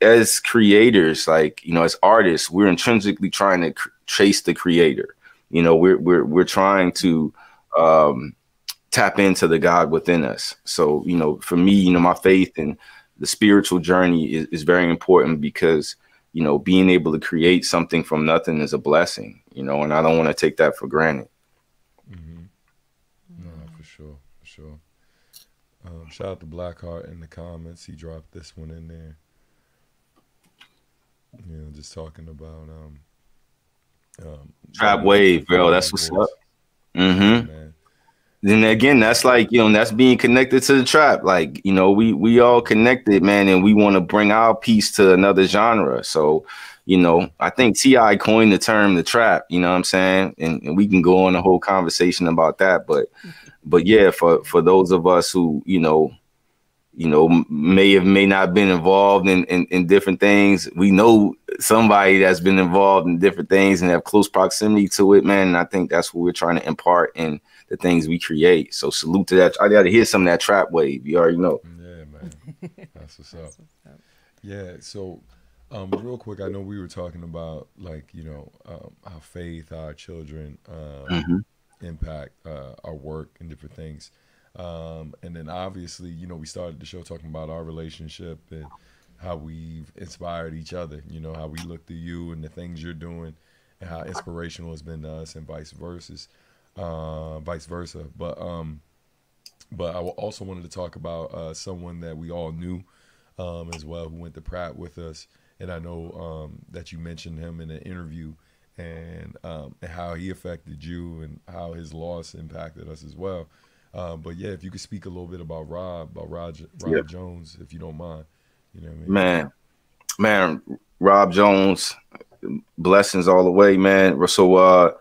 as creators, like, you know, as artists, we're intrinsically trying to cr- chase the creator. You know, we're, we're, we're trying to, um, tap into the God within us. So, you know, for me, you know, my faith and the spiritual journey is, is very important because you know being able to create something from nothing is a blessing you know and i don't want to take that for granted mm-hmm. no for sure for sure um, shout out to blackheart in the comments he dropped this one in there you know just talking about um, um trap wave bro that's what's up mm-hmm then again, that's like you know that's being connected to the trap. Like you know, we we all connected, man, and we want to bring our piece to another genre. So, you know, I think T.I. coined the term the trap. You know what I'm saying? And, and we can go on a whole conversation about that. But but yeah, for for those of us who you know you know, may have may not been involved in, in, in different things. We know somebody that's been involved in different things and have close proximity to it, man. And I think that's what we're trying to impart in the things we create. So salute to that. I got to hear some of that trap wave. You already know. Yeah, man. That's what's up. Yeah. So, um, real quick, I know we were talking about like you know um, how faith, our children um, mm-hmm. impact uh, our work and different things. Um, and then obviously, you know, we started the show talking about our relationship and how we've inspired each other. You know, how we look to you and the things you're doing, and how inspirational it's been to us, and vice versa. uh, vice versa. But um, but I also wanted to talk about uh, someone that we all knew um, as well, who went to Pratt with us, and I know um, that you mentioned him in an interview, and um, and how he affected you, and how his loss impacted us as well. Um, but yeah, if you could speak a little bit about Rob, about Rob, Rob yeah. Jones, if you don't mind, you know what I mean? Man, man, Rob Jones, blessings all the way, man. So, uh,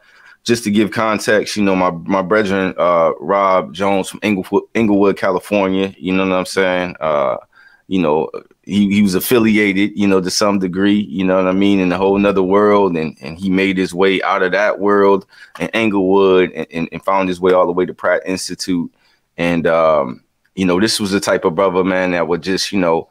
just to give context, you know, my my brethren, uh, Rob Jones from Inglewood, Inglewood, California. You know what I'm saying? Uh, you know, he, he was affiliated, you know, to some degree, you know what I mean, in a whole nother world. And, and he made his way out of that world in Inglewood and, and, and found his way all the way to Pratt Institute. And, um, you know, this was the type of brother, man, that would just, you know,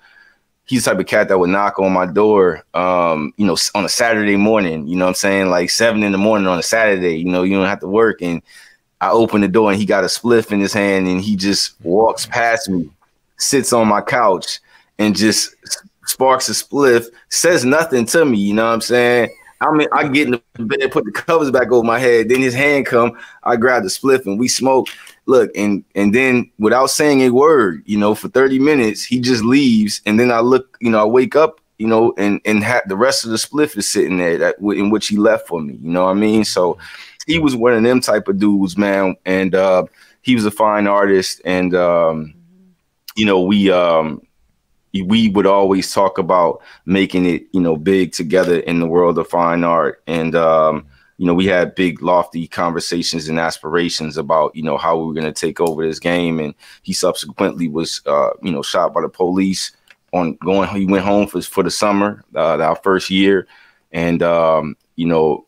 he's the type of cat that would knock on my door, um, you know, on a Saturday morning, you know I'm saying? Like seven in the morning on a Saturday, you know, you don't have to work. And I open the door and he got a spliff in his hand and he just walks past me, sits on my couch and just sparks a spliff, says nothing to me, you know what I'm saying? I mean, I get in the bed, put the covers back over my head. Then his hand come, I grab the spliff and we smoke. Look, and and then without saying a word, you know, for 30 minutes, he just leaves. And then I look, you know, I wake up, you know, and and ha- the rest of the spliff is sitting there that in which he left for me. You know what I mean? So he was one of them type of dudes, man. And uh, he was a fine artist, and um, you know, we um, we would always talk about making it, you know, big together in the world of fine art. And, um, you know, we had big, lofty conversations and aspirations about, you know, how we were going to take over this game. And he subsequently was, uh, you know, shot by the police on going, he went home for, for the summer, uh, our first year. And, um, you know,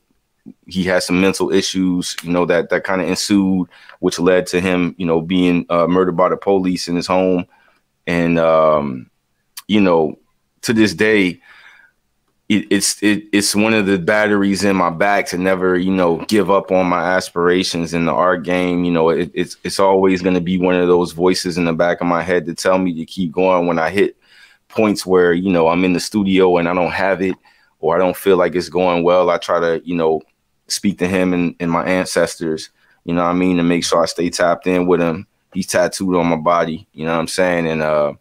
he had some mental issues, you know, that, that kind of ensued, which led to him, you know, being uh, murdered by the police in his home. And, um, you know, to this day, it, it's it, it's one of the batteries in my back to never, you know, give up on my aspirations in the art game. You know, it, it's it's always going to be one of those voices in the back of my head to tell me to keep going when I hit points where you know I'm in the studio and I don't have it or I don't feel like it's going well. I try to, you know, speak to him and, and my ancestors. You know what I mean, to make sure I stay tapped in with him. He's tattooed on my body. You know what I'm saying, and uh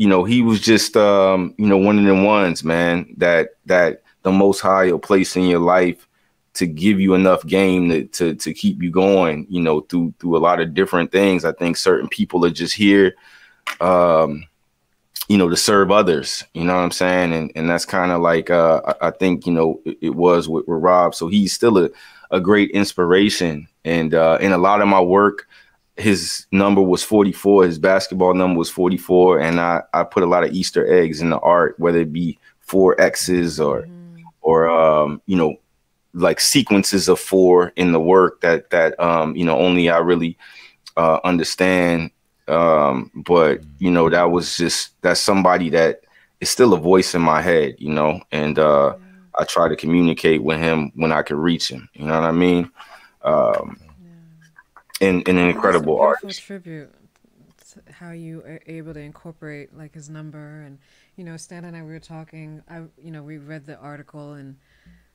you know, he was just um, you know, one of the ones, man, that that the most high will place in your life to give you enough game to, to to keep you going, you know, through through a lot of different things. I think certain people are just here um, you know, to serve others, you know what I'm saying? And and that's kind of like uh I, I, think, you know, it, it was with, with Rob. So he's still a, a great inspiration. And uh in a lot of my work, his number was 44 his basketball number was 44 and i i put a lot of easter eggs in the art whether it be four x's or mm. or um you know like sequences of four in the work that that um you know only i really uh understand. Um but you know that was just that's somebody that is still a voice in my head you know and uh i try to communicate with him when i can reach him you know what i mean? Um and, and an incredible artist. Tribute. How you are able to incorporate like his number and you know Stan and I we were talking. I you know we read the article and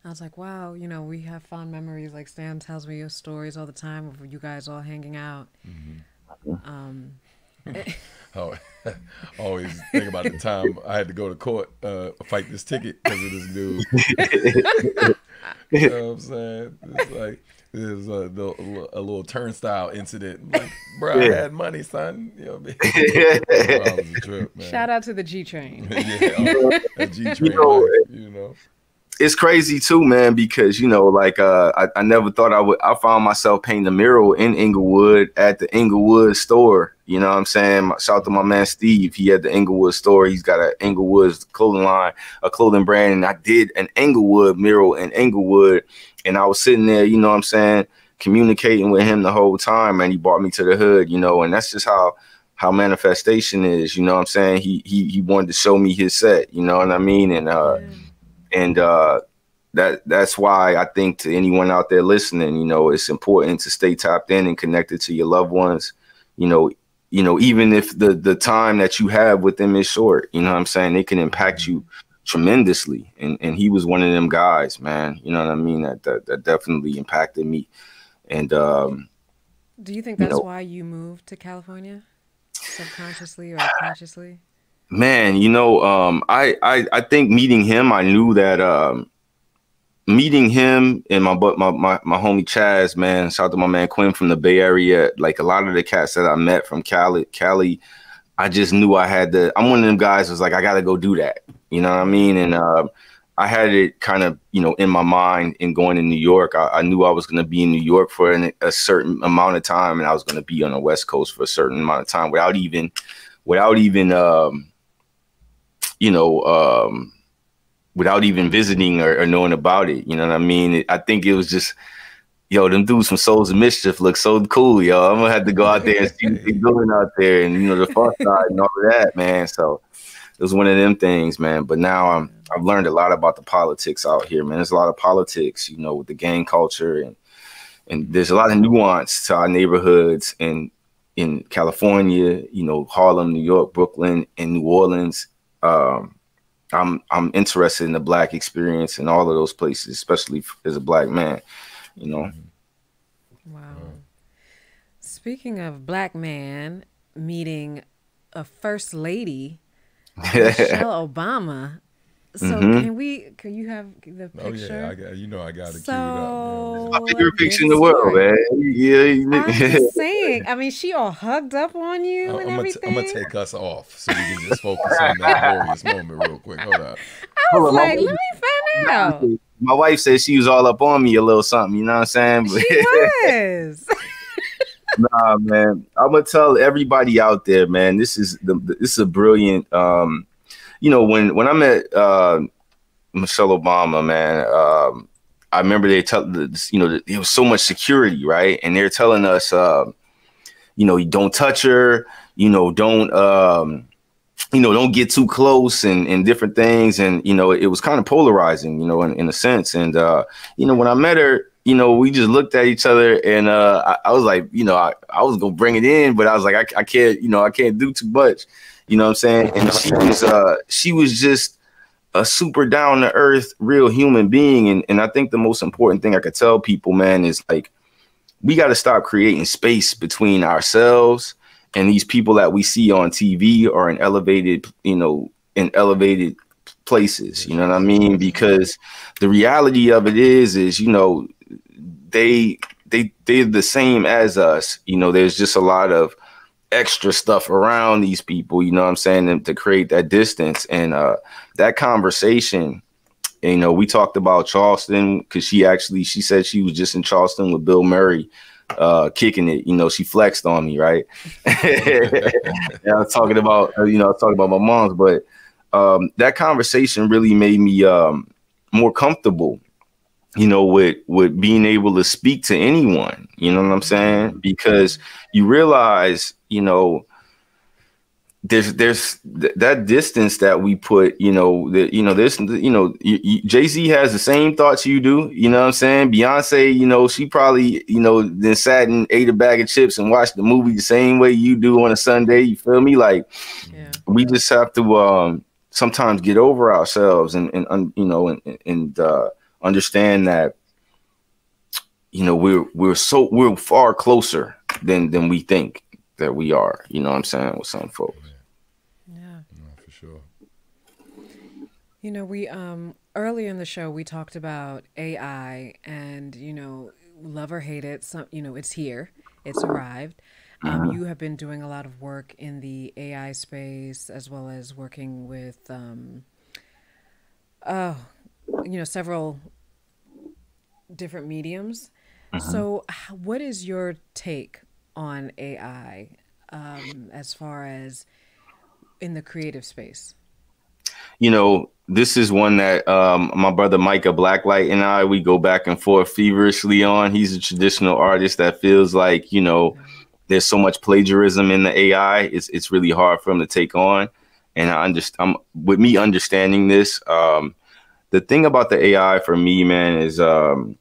I was like, wow, you know we have fond memories. Like Stan tells me your stories all the time of you guys all hanging out. Mm-hmm. Um, oh, always think about the time I had to go to court, uh, fight this ticket because of this dude. you know what I'm saying? It's like is a, a, little turnstile incident. Like, bro, yeah. I had money, son. You know what I mean? trip, Shout out to the G train. yeah, G train. You know, you know, it's crazy too, man, because you know, like uh, I, I never thought I would. I found myself painting a mural in Inglewood at the Inglewood store. You know what I'm saying? Shout out to my man Steve. He had the Inglewood store. He's got an Inglewood clothing line, a clothing brand, and I did an Inglewood mural in Inglewood and I was sitting there, you know what I'm saying, communicating with him the whole time, and he brought me to the hood, you know, and that's just how how manifestation is, you know what I'm saying? He he he wanted to show me his set, you know what I mean? And uh yeah. and uh that that's why I think to anyone out there listening, you know, it's important to stay tapped in and connected to your loved ones, you know, you know, even if the the time that you have with them is short, you know what I'm saying? It can impact you tremendously. And and he was one of them guys, man. You know what I mean? That that, that definitely impacted me And um, do you think that's you know, why you moved to California, subconsciously or consciously? Man, you know, um, I, I I think meeting him, I knew that um, meeting him and my my my my homie Chaz, man, shout out to my man Quinn from the Bay Area. Like a lot of the cats that I met from Cali, Cali, I just knew I had to. I'm one of them guys. Was like I got to go do that. You know what I mean? And uh, I had it kind of you know in my mind in going to New York. I, I knew I was to be in New York for an, a certain amount of time, and I was to be on the West Coast for a certain amount of time without even without even um, you know. Um, without even visiting or, or, knowing about it. You know what I mean? I think it was just, yo, them dudes from Souls of Mischief look so cool, yo. I'm gonna have to go out there and see what they're doing out there, and you know the Pharcyde and all of that, man. So it was one of them things, man. But now I'm I've learned a lot about the politics out here, man. There's a lot of politics, you know, with the gang culture and and there's a lot of nuance to our neighborhoods and in California, you know, Harlem, New York, Brooklyn, and New Orleans. Um, I'm I'm interested in the black experience in all of those places, especially as a black man. You know. Mm-hmm. Wow. Mm-hmm. Speaking of black man meeting a first lady, Michelle Obama. So mm-hmm. can we? Can you have the picture? Oh yeah, I got, you know I got it so, queued up. Yeah. My favorite picture in the world, man. Yeah, I'm just saying. I mean, she all hugged up on you uh, and I'm everything. Gonna t- I'm gonna take us off so we can just focus on that glorious moment real quick. Hold up. I was like, let me find out. My wife said she was all up on me a little something. You know what I'm saying? But she was. nah, man. I'm gonna tell everybody out there, man. This is the this is a brilliant um you know, when when I met uh, Michelle Obama, man, um, I remember they tell you know there was so much security, right? And they're telling us, uh, you know, don't touch her, you know, don't. Um, you know, don't get too close and, and different things. And, you know, it was kind of polarizing, you know, in, in a sense. And, uh, you know, when I met her, you know, we just looked at each other and uh, I, I was like, you know, I, I was going to bring it in, but I was like, I, I can't, you know, I can't do too much. You know what I'm saying? And she was uh she was just a super down to earth, real human being. And and I think the most important thing I could tell people, man, is like we got to stop creating space between ourselves and these people that we see on TV or in elevated, you know, in elevated places. You know what I mean? Because the reality of it is, is you know, they they they're the same as us. You know, there's just a lot of extra stuff around these people, you know what I'm saying, and to create that distance and uh that conversation. You know, we talked about Charleston because she actually she said she was just in Charleston with Bill Murray, uh, kicking it. You know, she flexed on me, right? I was talking about uh, you know, I was talking about my mom's, but um, that conversation really made me um, more comfortable you know, with with being able to speak to anyone, you know what I'm saying? Because you realize, you know, there's there's th- that distance that we put, you know, that you know, this, you know, Jay Z has the same thoughts you do, you know what I'm saying? Beyonce, you know, she probably, you know, then sat and ate a bag of chips and watched the movie the same way you do on a Sunday. You feel me? Like, yeah. we just have to um sometimes get over ourselves and and you know and and uh understand that you know we're we're so we're far closer than than we think that we are. You know what I'm saying with some folks. Yeah, no, for sure. You know, we um earlier in the show we talked about AI and you know love or hate it, some you know it's here, it's arrived. Um, mm-hmm. you have been doing a lot of work in the AI space as well as working with, um, oh, you know, several different mediums. Mm-hmm. So, what is your take on AI um, as far as in the creative space? You know, this is one that um, my brother Micah Blacklight and I we go back and forth feverishly on. He's a traditional artist that feels like you know there's so much plagiarism in the AI. It's it's really hard for him to take on. And I understand with me understanding this. Um, the thing about the AI for me, man, is um,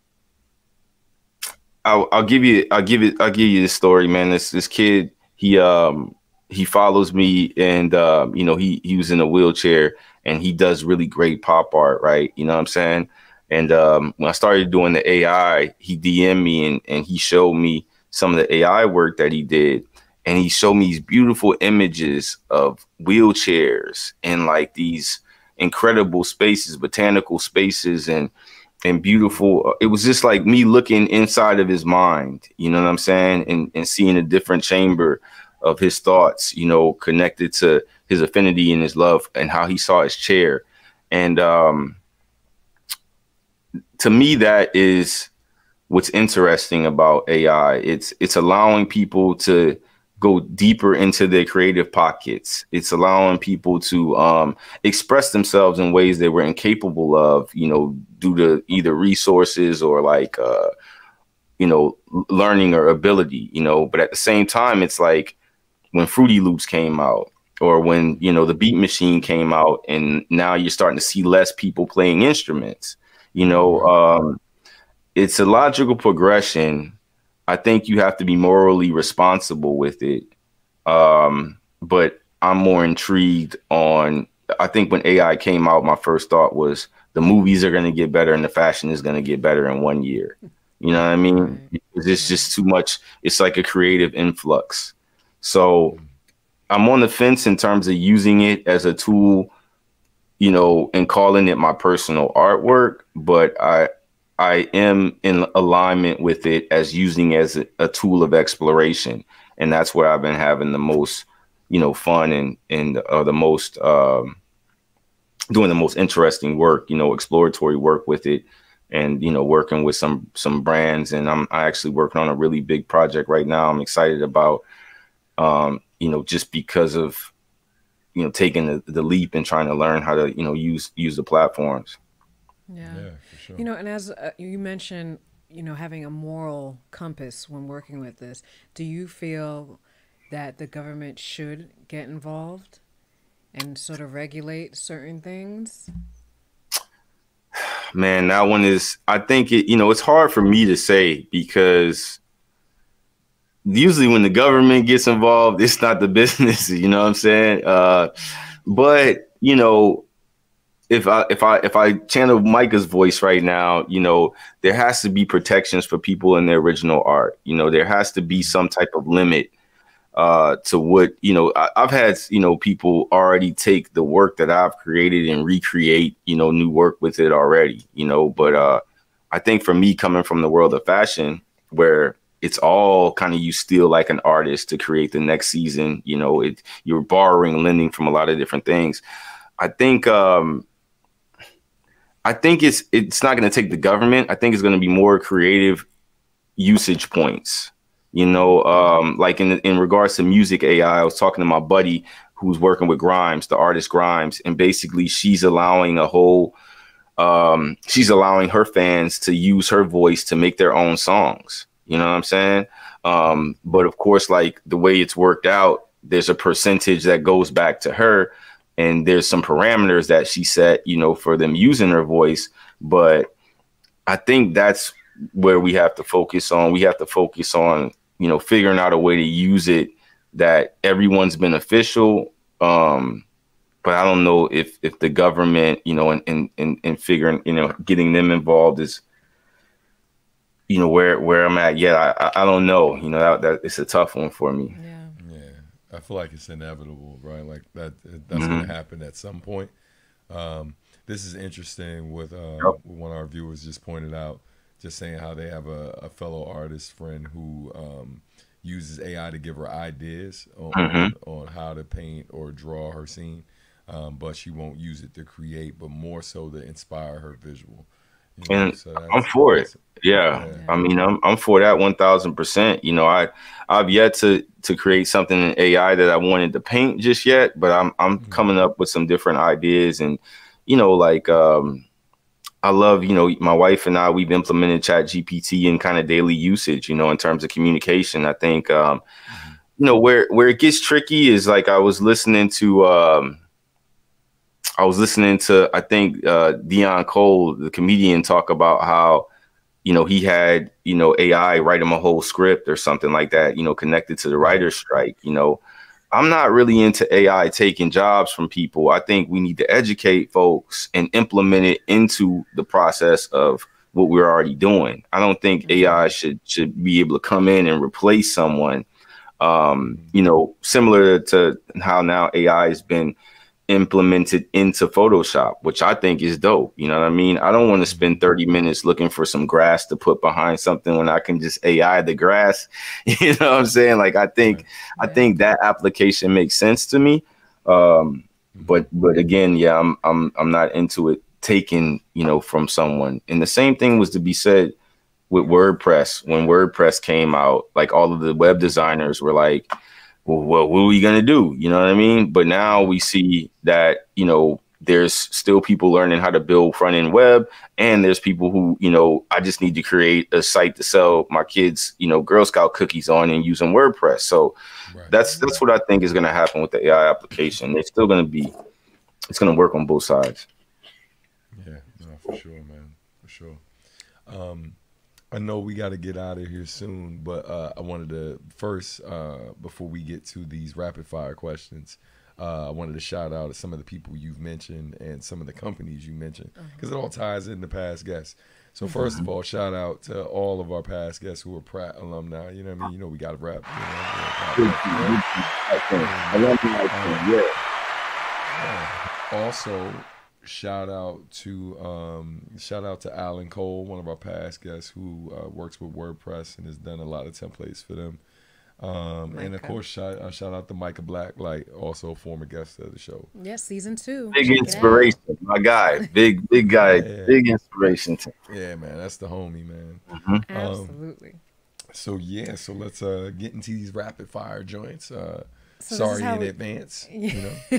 I'll, I'll give you I'll give it I'll give you this story, man. This this kid he um he follows me and um you know he he was in a wheelchair and he does really great pop art, right? You know what I'm saying? And um, when I started doing the AI, he DM'd me and, and he showed me some of the AI work that he did. And he showed me these beautiful images of wheelchairs and like these incredible spaces, botanical spaces, and and beautiful. It was just like me looking inside of his mind, you know what I'm saying, and and seeing a different chamber of his thoughts, you know, connected to his affinity and his love and how he saw his chair. And um, to me, that is what's interesting about AI. It's it's allowing people to go deeper into their creative pockets. It's allowing people to um, express themselves in ways they were incapable of, you know, due to either resources or like, uh, you know, learning or ability, you know. But at the same time, it's like when Fruity Loops came out or when, you know, the beat machine came out and now you're starting to see less people playing instruments, you know. Um, it's a logical progression I think you have to be morally responsible with it. Um, but I'm more intrigued on. I think when AI came out, my first thought was the movies are going to get better and the fashion is going to get better in one year. You know what I mean? It's just too much. It's like a creative influx. So I'm on the fence in terms of using it as a tool, you know, and calling it my personal artwork. But I I am in alignment with it as using as a, a, tool of exploration, and that's where I've been having the most, you know, fun and and uh, the most um, doing the most interesting work, you know, exploratory work with it, and you know, working with some some brands. And I'm I actually working on a really big project right now. I'm excited about, um, you know, just because of, you know, taking the, the leap and trying to learn how to you know use use the platforms. Yeah. yeah sure. You know, and as uh, you mentioned, you know, having a moral compass when working with this, do you feel that the government should get involved and sort of regulate certain things? Man, that one is, I think it, you know, it's hard for me to say because usually when the government gets involved, it's not the business, you know what I'm saying? Uh, but, you know, if I if I if I channel Micah's voice right now, you know, there has to be protections for people in their original art. You know, there has to be some type of limit uh, to what you know. I, have had you know people already take the work that I've created and recreate you know new work with it already. You know, but uh, I think for me coming from the world of fashion, where it's all kind of you steal like an artist to create the next season. You know, it you're borrowing, lending from a lot of different things. I think um, I think it's it's not going to take the government. I think it's going to be more creative usage points. You know, um, like in in regards to music AI, I was talking to my buddy who's working with Grimes, the artist Grimes, and basically she's allowing a whole um, she's allowing her fans to use her voice to make their own songs. You know what I'm saying? Um, but of course, like the way it's worked out, there's a percentage that goes back to her and there's some parameters that she set, you know, for them using her voice. But I think that's where we have to focus on. We have to focus on, you know, figuring out a way to use it that everyone's beneficial. Um, but I don't know if if the government, you know, and and and, and figuring, you know, getting them involved is, you know, where where I'm at. Yeah, I I don't know. You know, that, that it's a tough one for me. Yeah. I feel like it's inevitable, right? Like that that's mm-hmm. going to happen at some point. Um, this is interesting. With uh, yep. one of our viewers just pointed out, just saying how they have a, a fellow artist friend who um, uses AI to give her ideas on, mm-hmm. on how to paint or draw her scene, um, but she won't use it to create, but more so to inspire her visual. You know, and so I'm for it. Yeah. yeah. I mean, I'm I'm for that one thousand percent. You know, I I've yet to to create something in AI that I wanted to paint just yet, but I'm I'm mm-hmm. coming up with some different ideas and you know, like um I love, you know, my wife and I we've implemented ChatGPT in kind of daily usage, you know, in terms of communication. I think um, mm-hmm. you know, where where it gets tricky is like I was listening to um I was listening to I think uh, Deon Cole, the comedian, talk about how you know he had you know AI write him a whole script or something like that. You know, connected to the writers' strike. You know, I'm not really into AI taking jobs from people. I think we need to educate folks and implement it into the process of what we're already doing. I don't think mm-hmm. AI should should be able to come in and replace someone. Um, you know, similar to how now AI has been implemented into Photoshop, which I think is dope. You know what I mean? I don't want to spend 30 minutes looking for some grass to put behind something when I can just AI the grass. You know what I'm saying? Like I think I think that application makes sense to me. Um, but but again, yeah, I'm I'm I'm not into it taken, you know, from someone. And the same thing was to be said with WordPress. When WordPress came out, like all of the web designers were like, well, well, what are we gonna do? You know what I mean? But now we see that you know there's still people learning how to build front end web, and there's people who you know I just need to create a site to sell my kids you know Girl Scout cookies on and using WordPress. So right. that's that's what I think is gonna happen with the AI application. It's still gonna be it's gonna work on both sides. Yeah, no, for sure, man, for sure. Um, I know we got to get out of here soon, but uh, I wanted to first, uh, before we get to these rapid fire questions, uh, I wanted to shout out to some of the people you've mentioned and some of the companies you mentioned because uh-huh. it all ties into past guests. So 1st of mm-hmm. all, shout out to all of our past guests who are Pratt alumni. You know what I mean? You know we got to rap. You know, yeah. Also, shout out to um, shout out to Alan Cole, one of our past guests who uh, works with WordPress and has done a lot of templates for them. Um, and of course, shout, uh, shout out to Micah Black, like also a former guest of the show. Yes, season two. Big Check inspiration, my guy. Big, big guy. Yeah. Big inspiration. Yeah, man, that's the homie, man. Mm-hmm. Um, Absolutely. So yeah, so let's uh, get into these rapid fire joints. Uh, so Sorry in we, advance. You know?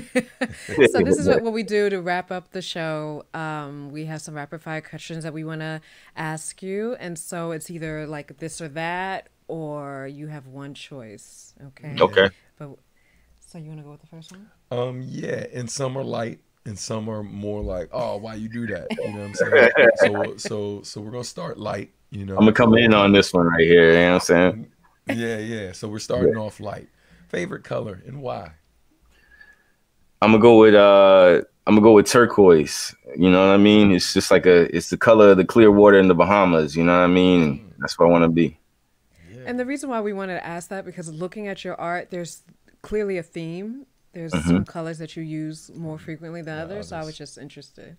so this is what, what, we do to wrap up the show. Um, we have some rapid fire questions that we want to ask you, and so it's either like this or that, or you have one choice. Okay. Okay. But so you want to go with the first one? Um. Yeah. And some are light, and some are more like, oh, why you do that? You know what I'm saying? so so so we're gonna start light. You know. I'm gonna come in on this one right here. You know what I'm saying? Yeah. Yeah. So we're starting yeah. off light favorite color and why? I'm gonna go with uh I'm gonna go with turquoise. You know what I mean? It's just like a it's the color of the clear water in the Bahamas. You know what I mean? Mm. That's what I want to be. And the reason why we wanted to ask that because looking at your art, there's clearly a theme. There's mm-hmm. some colors that you use more frequently than others, others. So I was just interested.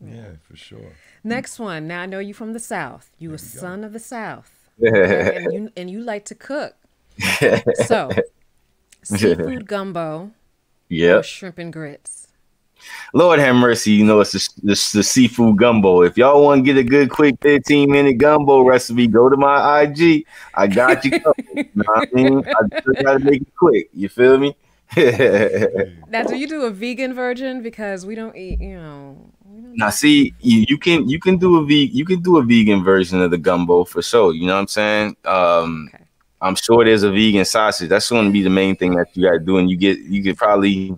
Yeah. yeah, for sure. Next one. Now I know you from the South. You there a son of the South. and you and you like to cook. so seafood gumbo, yeah, shrimp and grits. Lord have mercy, you know it's the, the, the seafood gumbo. If y'all want to get a good, quick 15 minute gumbo recipe, go to my IG. I got you you know what I mean? I just gotta make it quick. You feel me? now, do you do a vegan version? Because we don't eat, you know. Now, see, you, you can you can do a ve- you can do a vegan version of the gumbo for sure. You know what I'm saying? Um, okay. I'm sure there's a vegan sausage. That's going to be the main thing that you got to do, and you get you could probably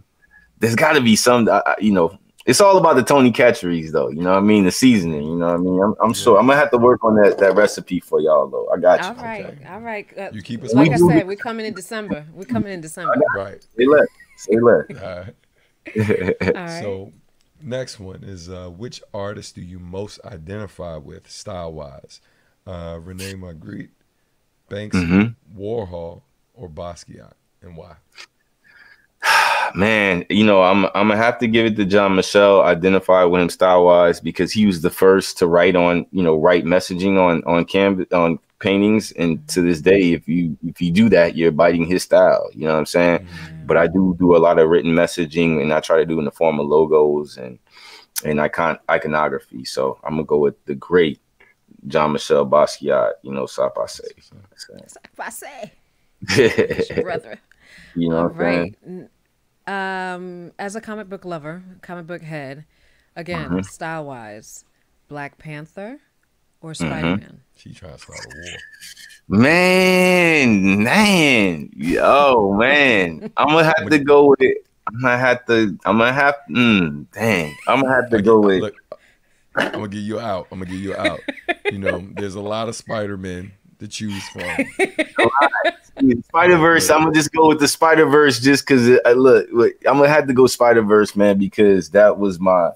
there's got to be some you know. It's all about the Tony Chachere's though, you know what I mean? The seasoning, you know what I mean? I'm, I'm yeah. sure I'm gonna have to work on that, that recipe for y'all though. I got you. All right, okay. all right. Uh, you keep us like I said, we're coming in December. We're coming in December. Right. Say less. Say less. All right. all right. So next one is uh, which artist do you most identify with style wise? Uh, Rene Magritte, Banks, mm-hmm. Warhol, or Basquiat, and why? Man, you know, I'm I'm gonna have to give it to Jean-Michel. Identify with him style wise because he was the first to write on, you know, write messaging on on canvas on paintings. And to this day, if you if you do that, you're biting his style. You know what I'm saying? Mm-hmm. But I do do a lot of written messaging, and I try to do in the form of logos and and icon iconography. So I'm gonna go with the great Jean-Michel Basquiat, you know, ça passe. Ça passe. brother. You know, right. Um, as a comic book lover, comic book head, again, mm-hmm. style wise, Black Panther or. Spider Man? Mm-hmm. She trying to start a war. Man, man, yo, man, I'm gonna have to go with it. I'm gonna have to. I'm gonna have. Mm, dang, I'm gonna have to go with. Look, I'm gonna give you out. I'm gonna give you out. you know, there's a lot of Spider Men. to choose from. Spider Verse. I'm gonna just go with the Spider Verse just because uh, look, look, I'm gonna have to go Spider Verse, man, because that was my.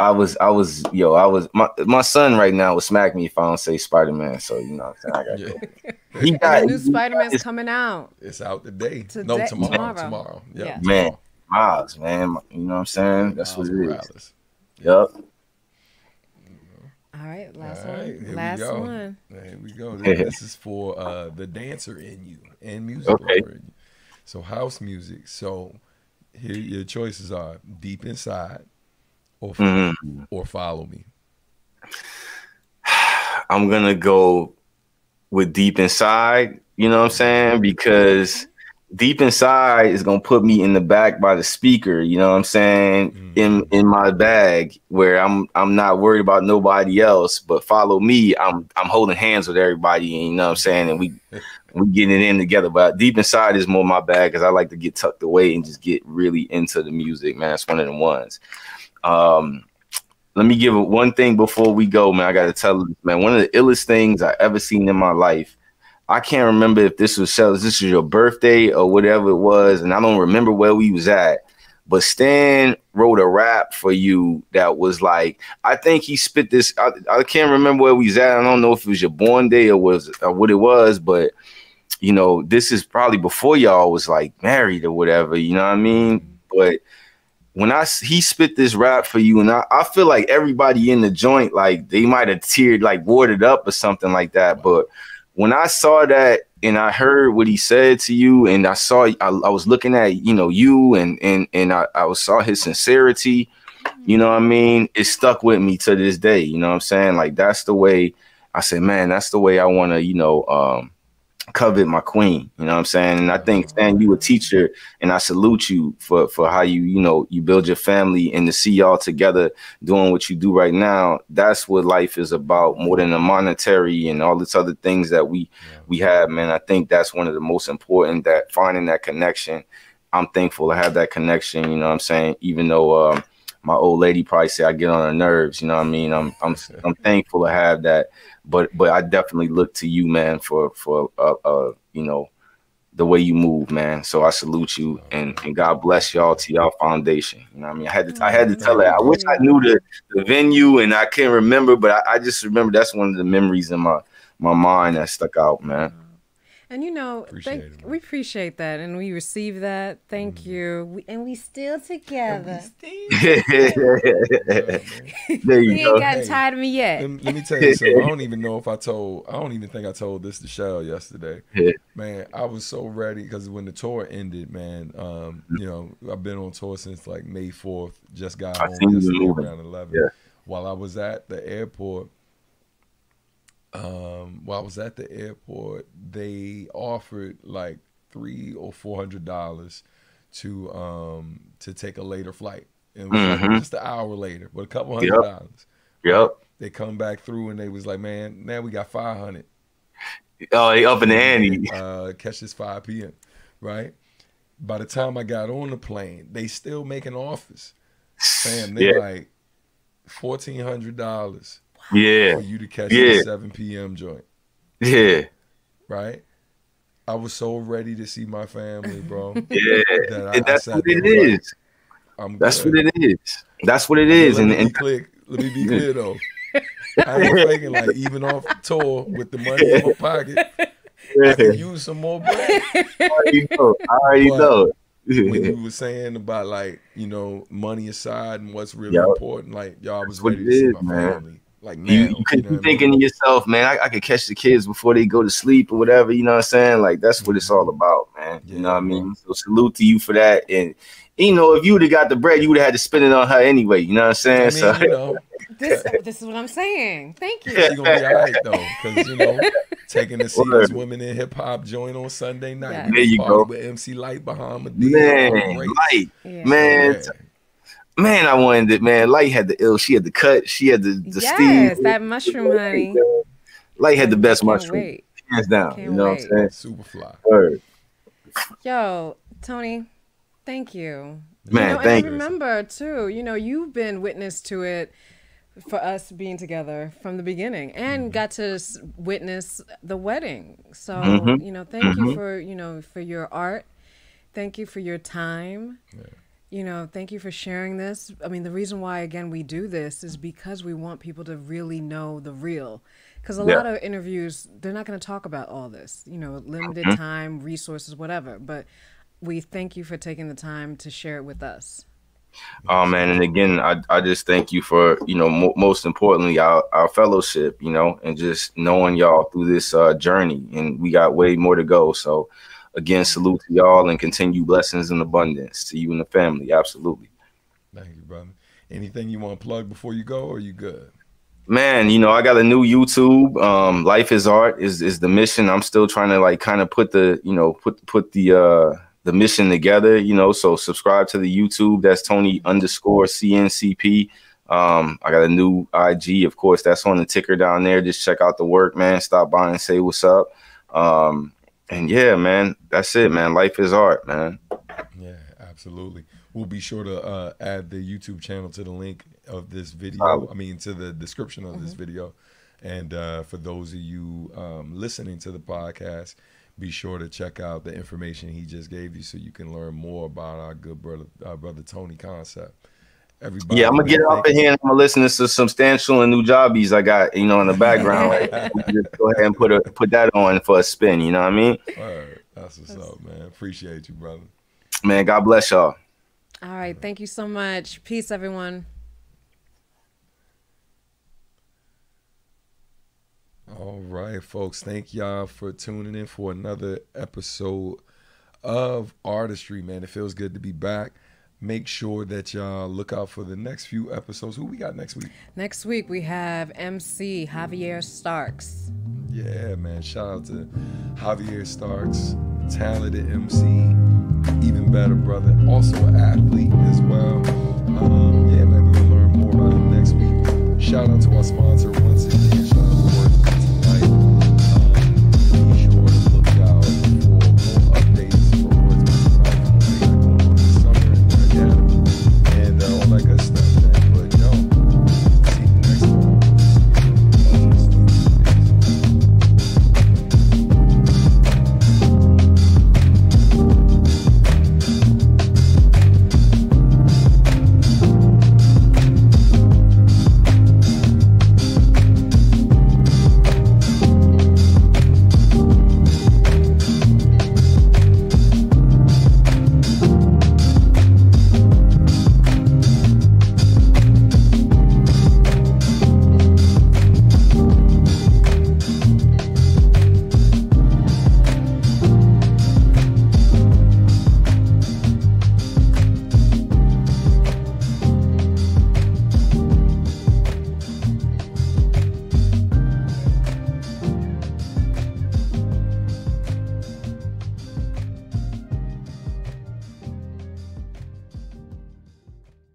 I was, I was, yo, I was. My my son right now would smack me if I don't say Spider Man. So you know, what I'm saying I got. He got new Spider Man's coming out. It's out today. today no, tomorrow. Tomorrow. tomorrow. Yep. Yeah. Man, Miles, man. You know what I'm saying? That's Miles what it Morales. is. Yep. All right, last All right, one. Last one. Here we go. This is for uh, the dancer in you and music okay. So house music. So here your choices are deep inside or mm-hmm. or follow me. I'm gonna go with deep inside. You know what I'm saying? Because deep inside is gonna put me in the back by the speaker, you know what I'm saying? Mm. In in my bag where I'm I'm not worried about nobody else, but follow me, I'm I'm holding hands with everybody, you know what I'm saying? And we we getting it in together. But deep inside is more my bag because I like to get tucked away and just get really into the music, man. It's one of the ones. Um let me give one thing before we go, man. I gotta tell you, man, one of the illest things I ever seen in my life I can't remember if this was this was your birthday or whatever it was, and I don't remember where we was at. But Stan wrote a rap for you that was like, I think he spit this. I, I can't remember where we was at. I don't know if it was your born day or was or what it was, but you know, this is probably before y'all was like married or whatever. You know what I mean? Mm-hmm. But when I he spit this rap for you, and I, I feel like everybody in the joint, like they might have teared, like warded up or something like that. But when I saw that and I heard what he said to you, and I saw I, I was looking at you know you and and and I, I saw his sincerity, you know what I mean? It stuck with me to this day. You know what I'm saying? Like that's the way I said, man, that's the way I want to, you know, um, covet my queen. You know what I'm saying? And I think Stan, you a teacher, and I salute you for for how you you know you build your family and to see y'all together doing what you do right now. That's what life is about more than the monetary and all this other things that we yeah. we have. Man, I think that's one of the most important. That finding that connection. I'm thankful to have that connection. You know what I'm saying? Even though. Um, my old lady probably say I get on her nerves. You know what I mean? I'm I'm I'm thankful to have that but but I definitely look to you, man, for for uh, uh you know the way you move, man. So I salute you and, and God bless y'all to y'all foundation. You know I mean? I had to I had to tell that. I wish I knew the, the venue and I can't remember, but I, I just remember that's one of the memories in my my mind that stuck out, man. And you know, appreciate thank, it, we appreciate that, and we receive that. Thank mm-hmm. you, we, and we still together. We still there you he go. ain't gotten hey, tired of me yet. Let, let, me tell you something. I don't even know if I told. I don't even think I told this to Shell yesterday. Man, I was so ready because when the tour ended, man, um, you know, I've been on tour since like May fourth. Just got I home yesterday around eleven. Yeah. While I was at the airport um, while I was at the airport, they offered like three or four hundred dollars to um to take a later flight. And it was mm-hmm. like just an hour later, but a couple hundred yep. dollars. Yep. They come back through and they was like, man, now we got five hundred. Oh, they up in the ante. Uh, catch this five p.m. Right. By the time I got on the plane, they still making offers. Fam, they yeah. like fourteen hundred dollars yeah. For you to catch yeah. the 7 p.m. joint. Yeah. Right? I was so ready to see my family, bro. Yeah. That I, that's what it is. Like, that's good. what it is. That's what it is. And, and clear, let me be clear though. I ain't faking like even off the tour with the money in my pocket. I can use some more bread. I already know. I already but, know when you were saying about like you know money aside and what's really yep. important, like y'all was ready to see my man. family. Like man, you, you could be thinking to yourself, man, I, I, could catch the kids before they go to sleep or whatever. You know what I'm saying? Like that's what it's mm-hmm. all about, man. Yeah, you know what I mean? So salute to you for that. And you know, if you would have got the bread, you would have had to spend it on her anyway. You know what I'm saying? I mean, so you know, this this is what I'm saying. Thank you. You're gonna be all right though, because you know, taking the serious women in hip hop joint on Sunday night. Yeah. There you go. With MC Lyte behind me. Man, Lyte, yeah. man. Yeah man, I wanted it, man. Lyte had the ill. She had the cut. She had the the yes, steam. that mushroom, honey. Lyte had the best mushroom, wait. hands down. Can't you know wait. what I'm saying? Superfly. Word. Yo, Tony, thank you. Man, you know, thank and I remember too. You know, you've been witness to it for us being together from the beginning and Mm-hmm. got to witness the wedding. So, Mhm. you know, thank you for, you know, for your art. Thank you for your time. You know, thank you for sharing this. I mean, the reason why again we do this is because we want people to really know the real. Cuz a Yeah. lot of interviews they're not going to talk about all this. You know, limited Mm-hmm. time, resources, whatever. But we thank you for taking the time to share it with us. Oh man, and again, I, I just thank you for you know mo- most importantly our, our fellowship, you know, and just knowing y'all through this uh, journey, and we got way more to go. So, again, salute to y'all and continue blessings and abundance to you and the family. Absolutely, Thank you, brother. Anything you want to plug before you go, or you good? man. You know, I got a new YouTube. Um, Life is art is is the mission. I'm still trying to like kind of put the you know put put the uh the mission together. You know, so subscribe to the YouTube. That's Tony underscore CNCP. Um, I got a new IG, of course, that's on the ticker down there. Just check out the work, man. Stop by and say what's up. Um, and yeah, man, that's it, man. Life is art, man. Yeah, absolutely. We'll be sure to uh, add the YouTube channel to the link of this video. Solid. I mean, to the description of this video. And uh, for those of you um, listening to the podcast, be sure to check out the information he just gave you so you can learn more about our good brother, our brother Tony Concep. Everybody, Yeah, I'm gonna get thank off of here and I'm gonna listen to some substantial and new jobbies I got, you know, in the background. Right? We can just go ahead and put a put that on for a spin. You know what I mean? Word. That's what's up, man. Appreciate you, brother. Man, God bless y'all. All right, thank you so much. Peace everyone. All right, folks. Thank y'all for tuning in for another episode of ARTdustry, man. It feels good to be back. Make sure that y'all look out for the next few episodes. Who we got next week? Next week we have MC Javier Starks. Yeah, man. Shout out to Javier Starks, talented MC, even better brother, also an athlete as well. Um, yeah, man, we're gonna learn more about him next week. Shout out to our sponsor,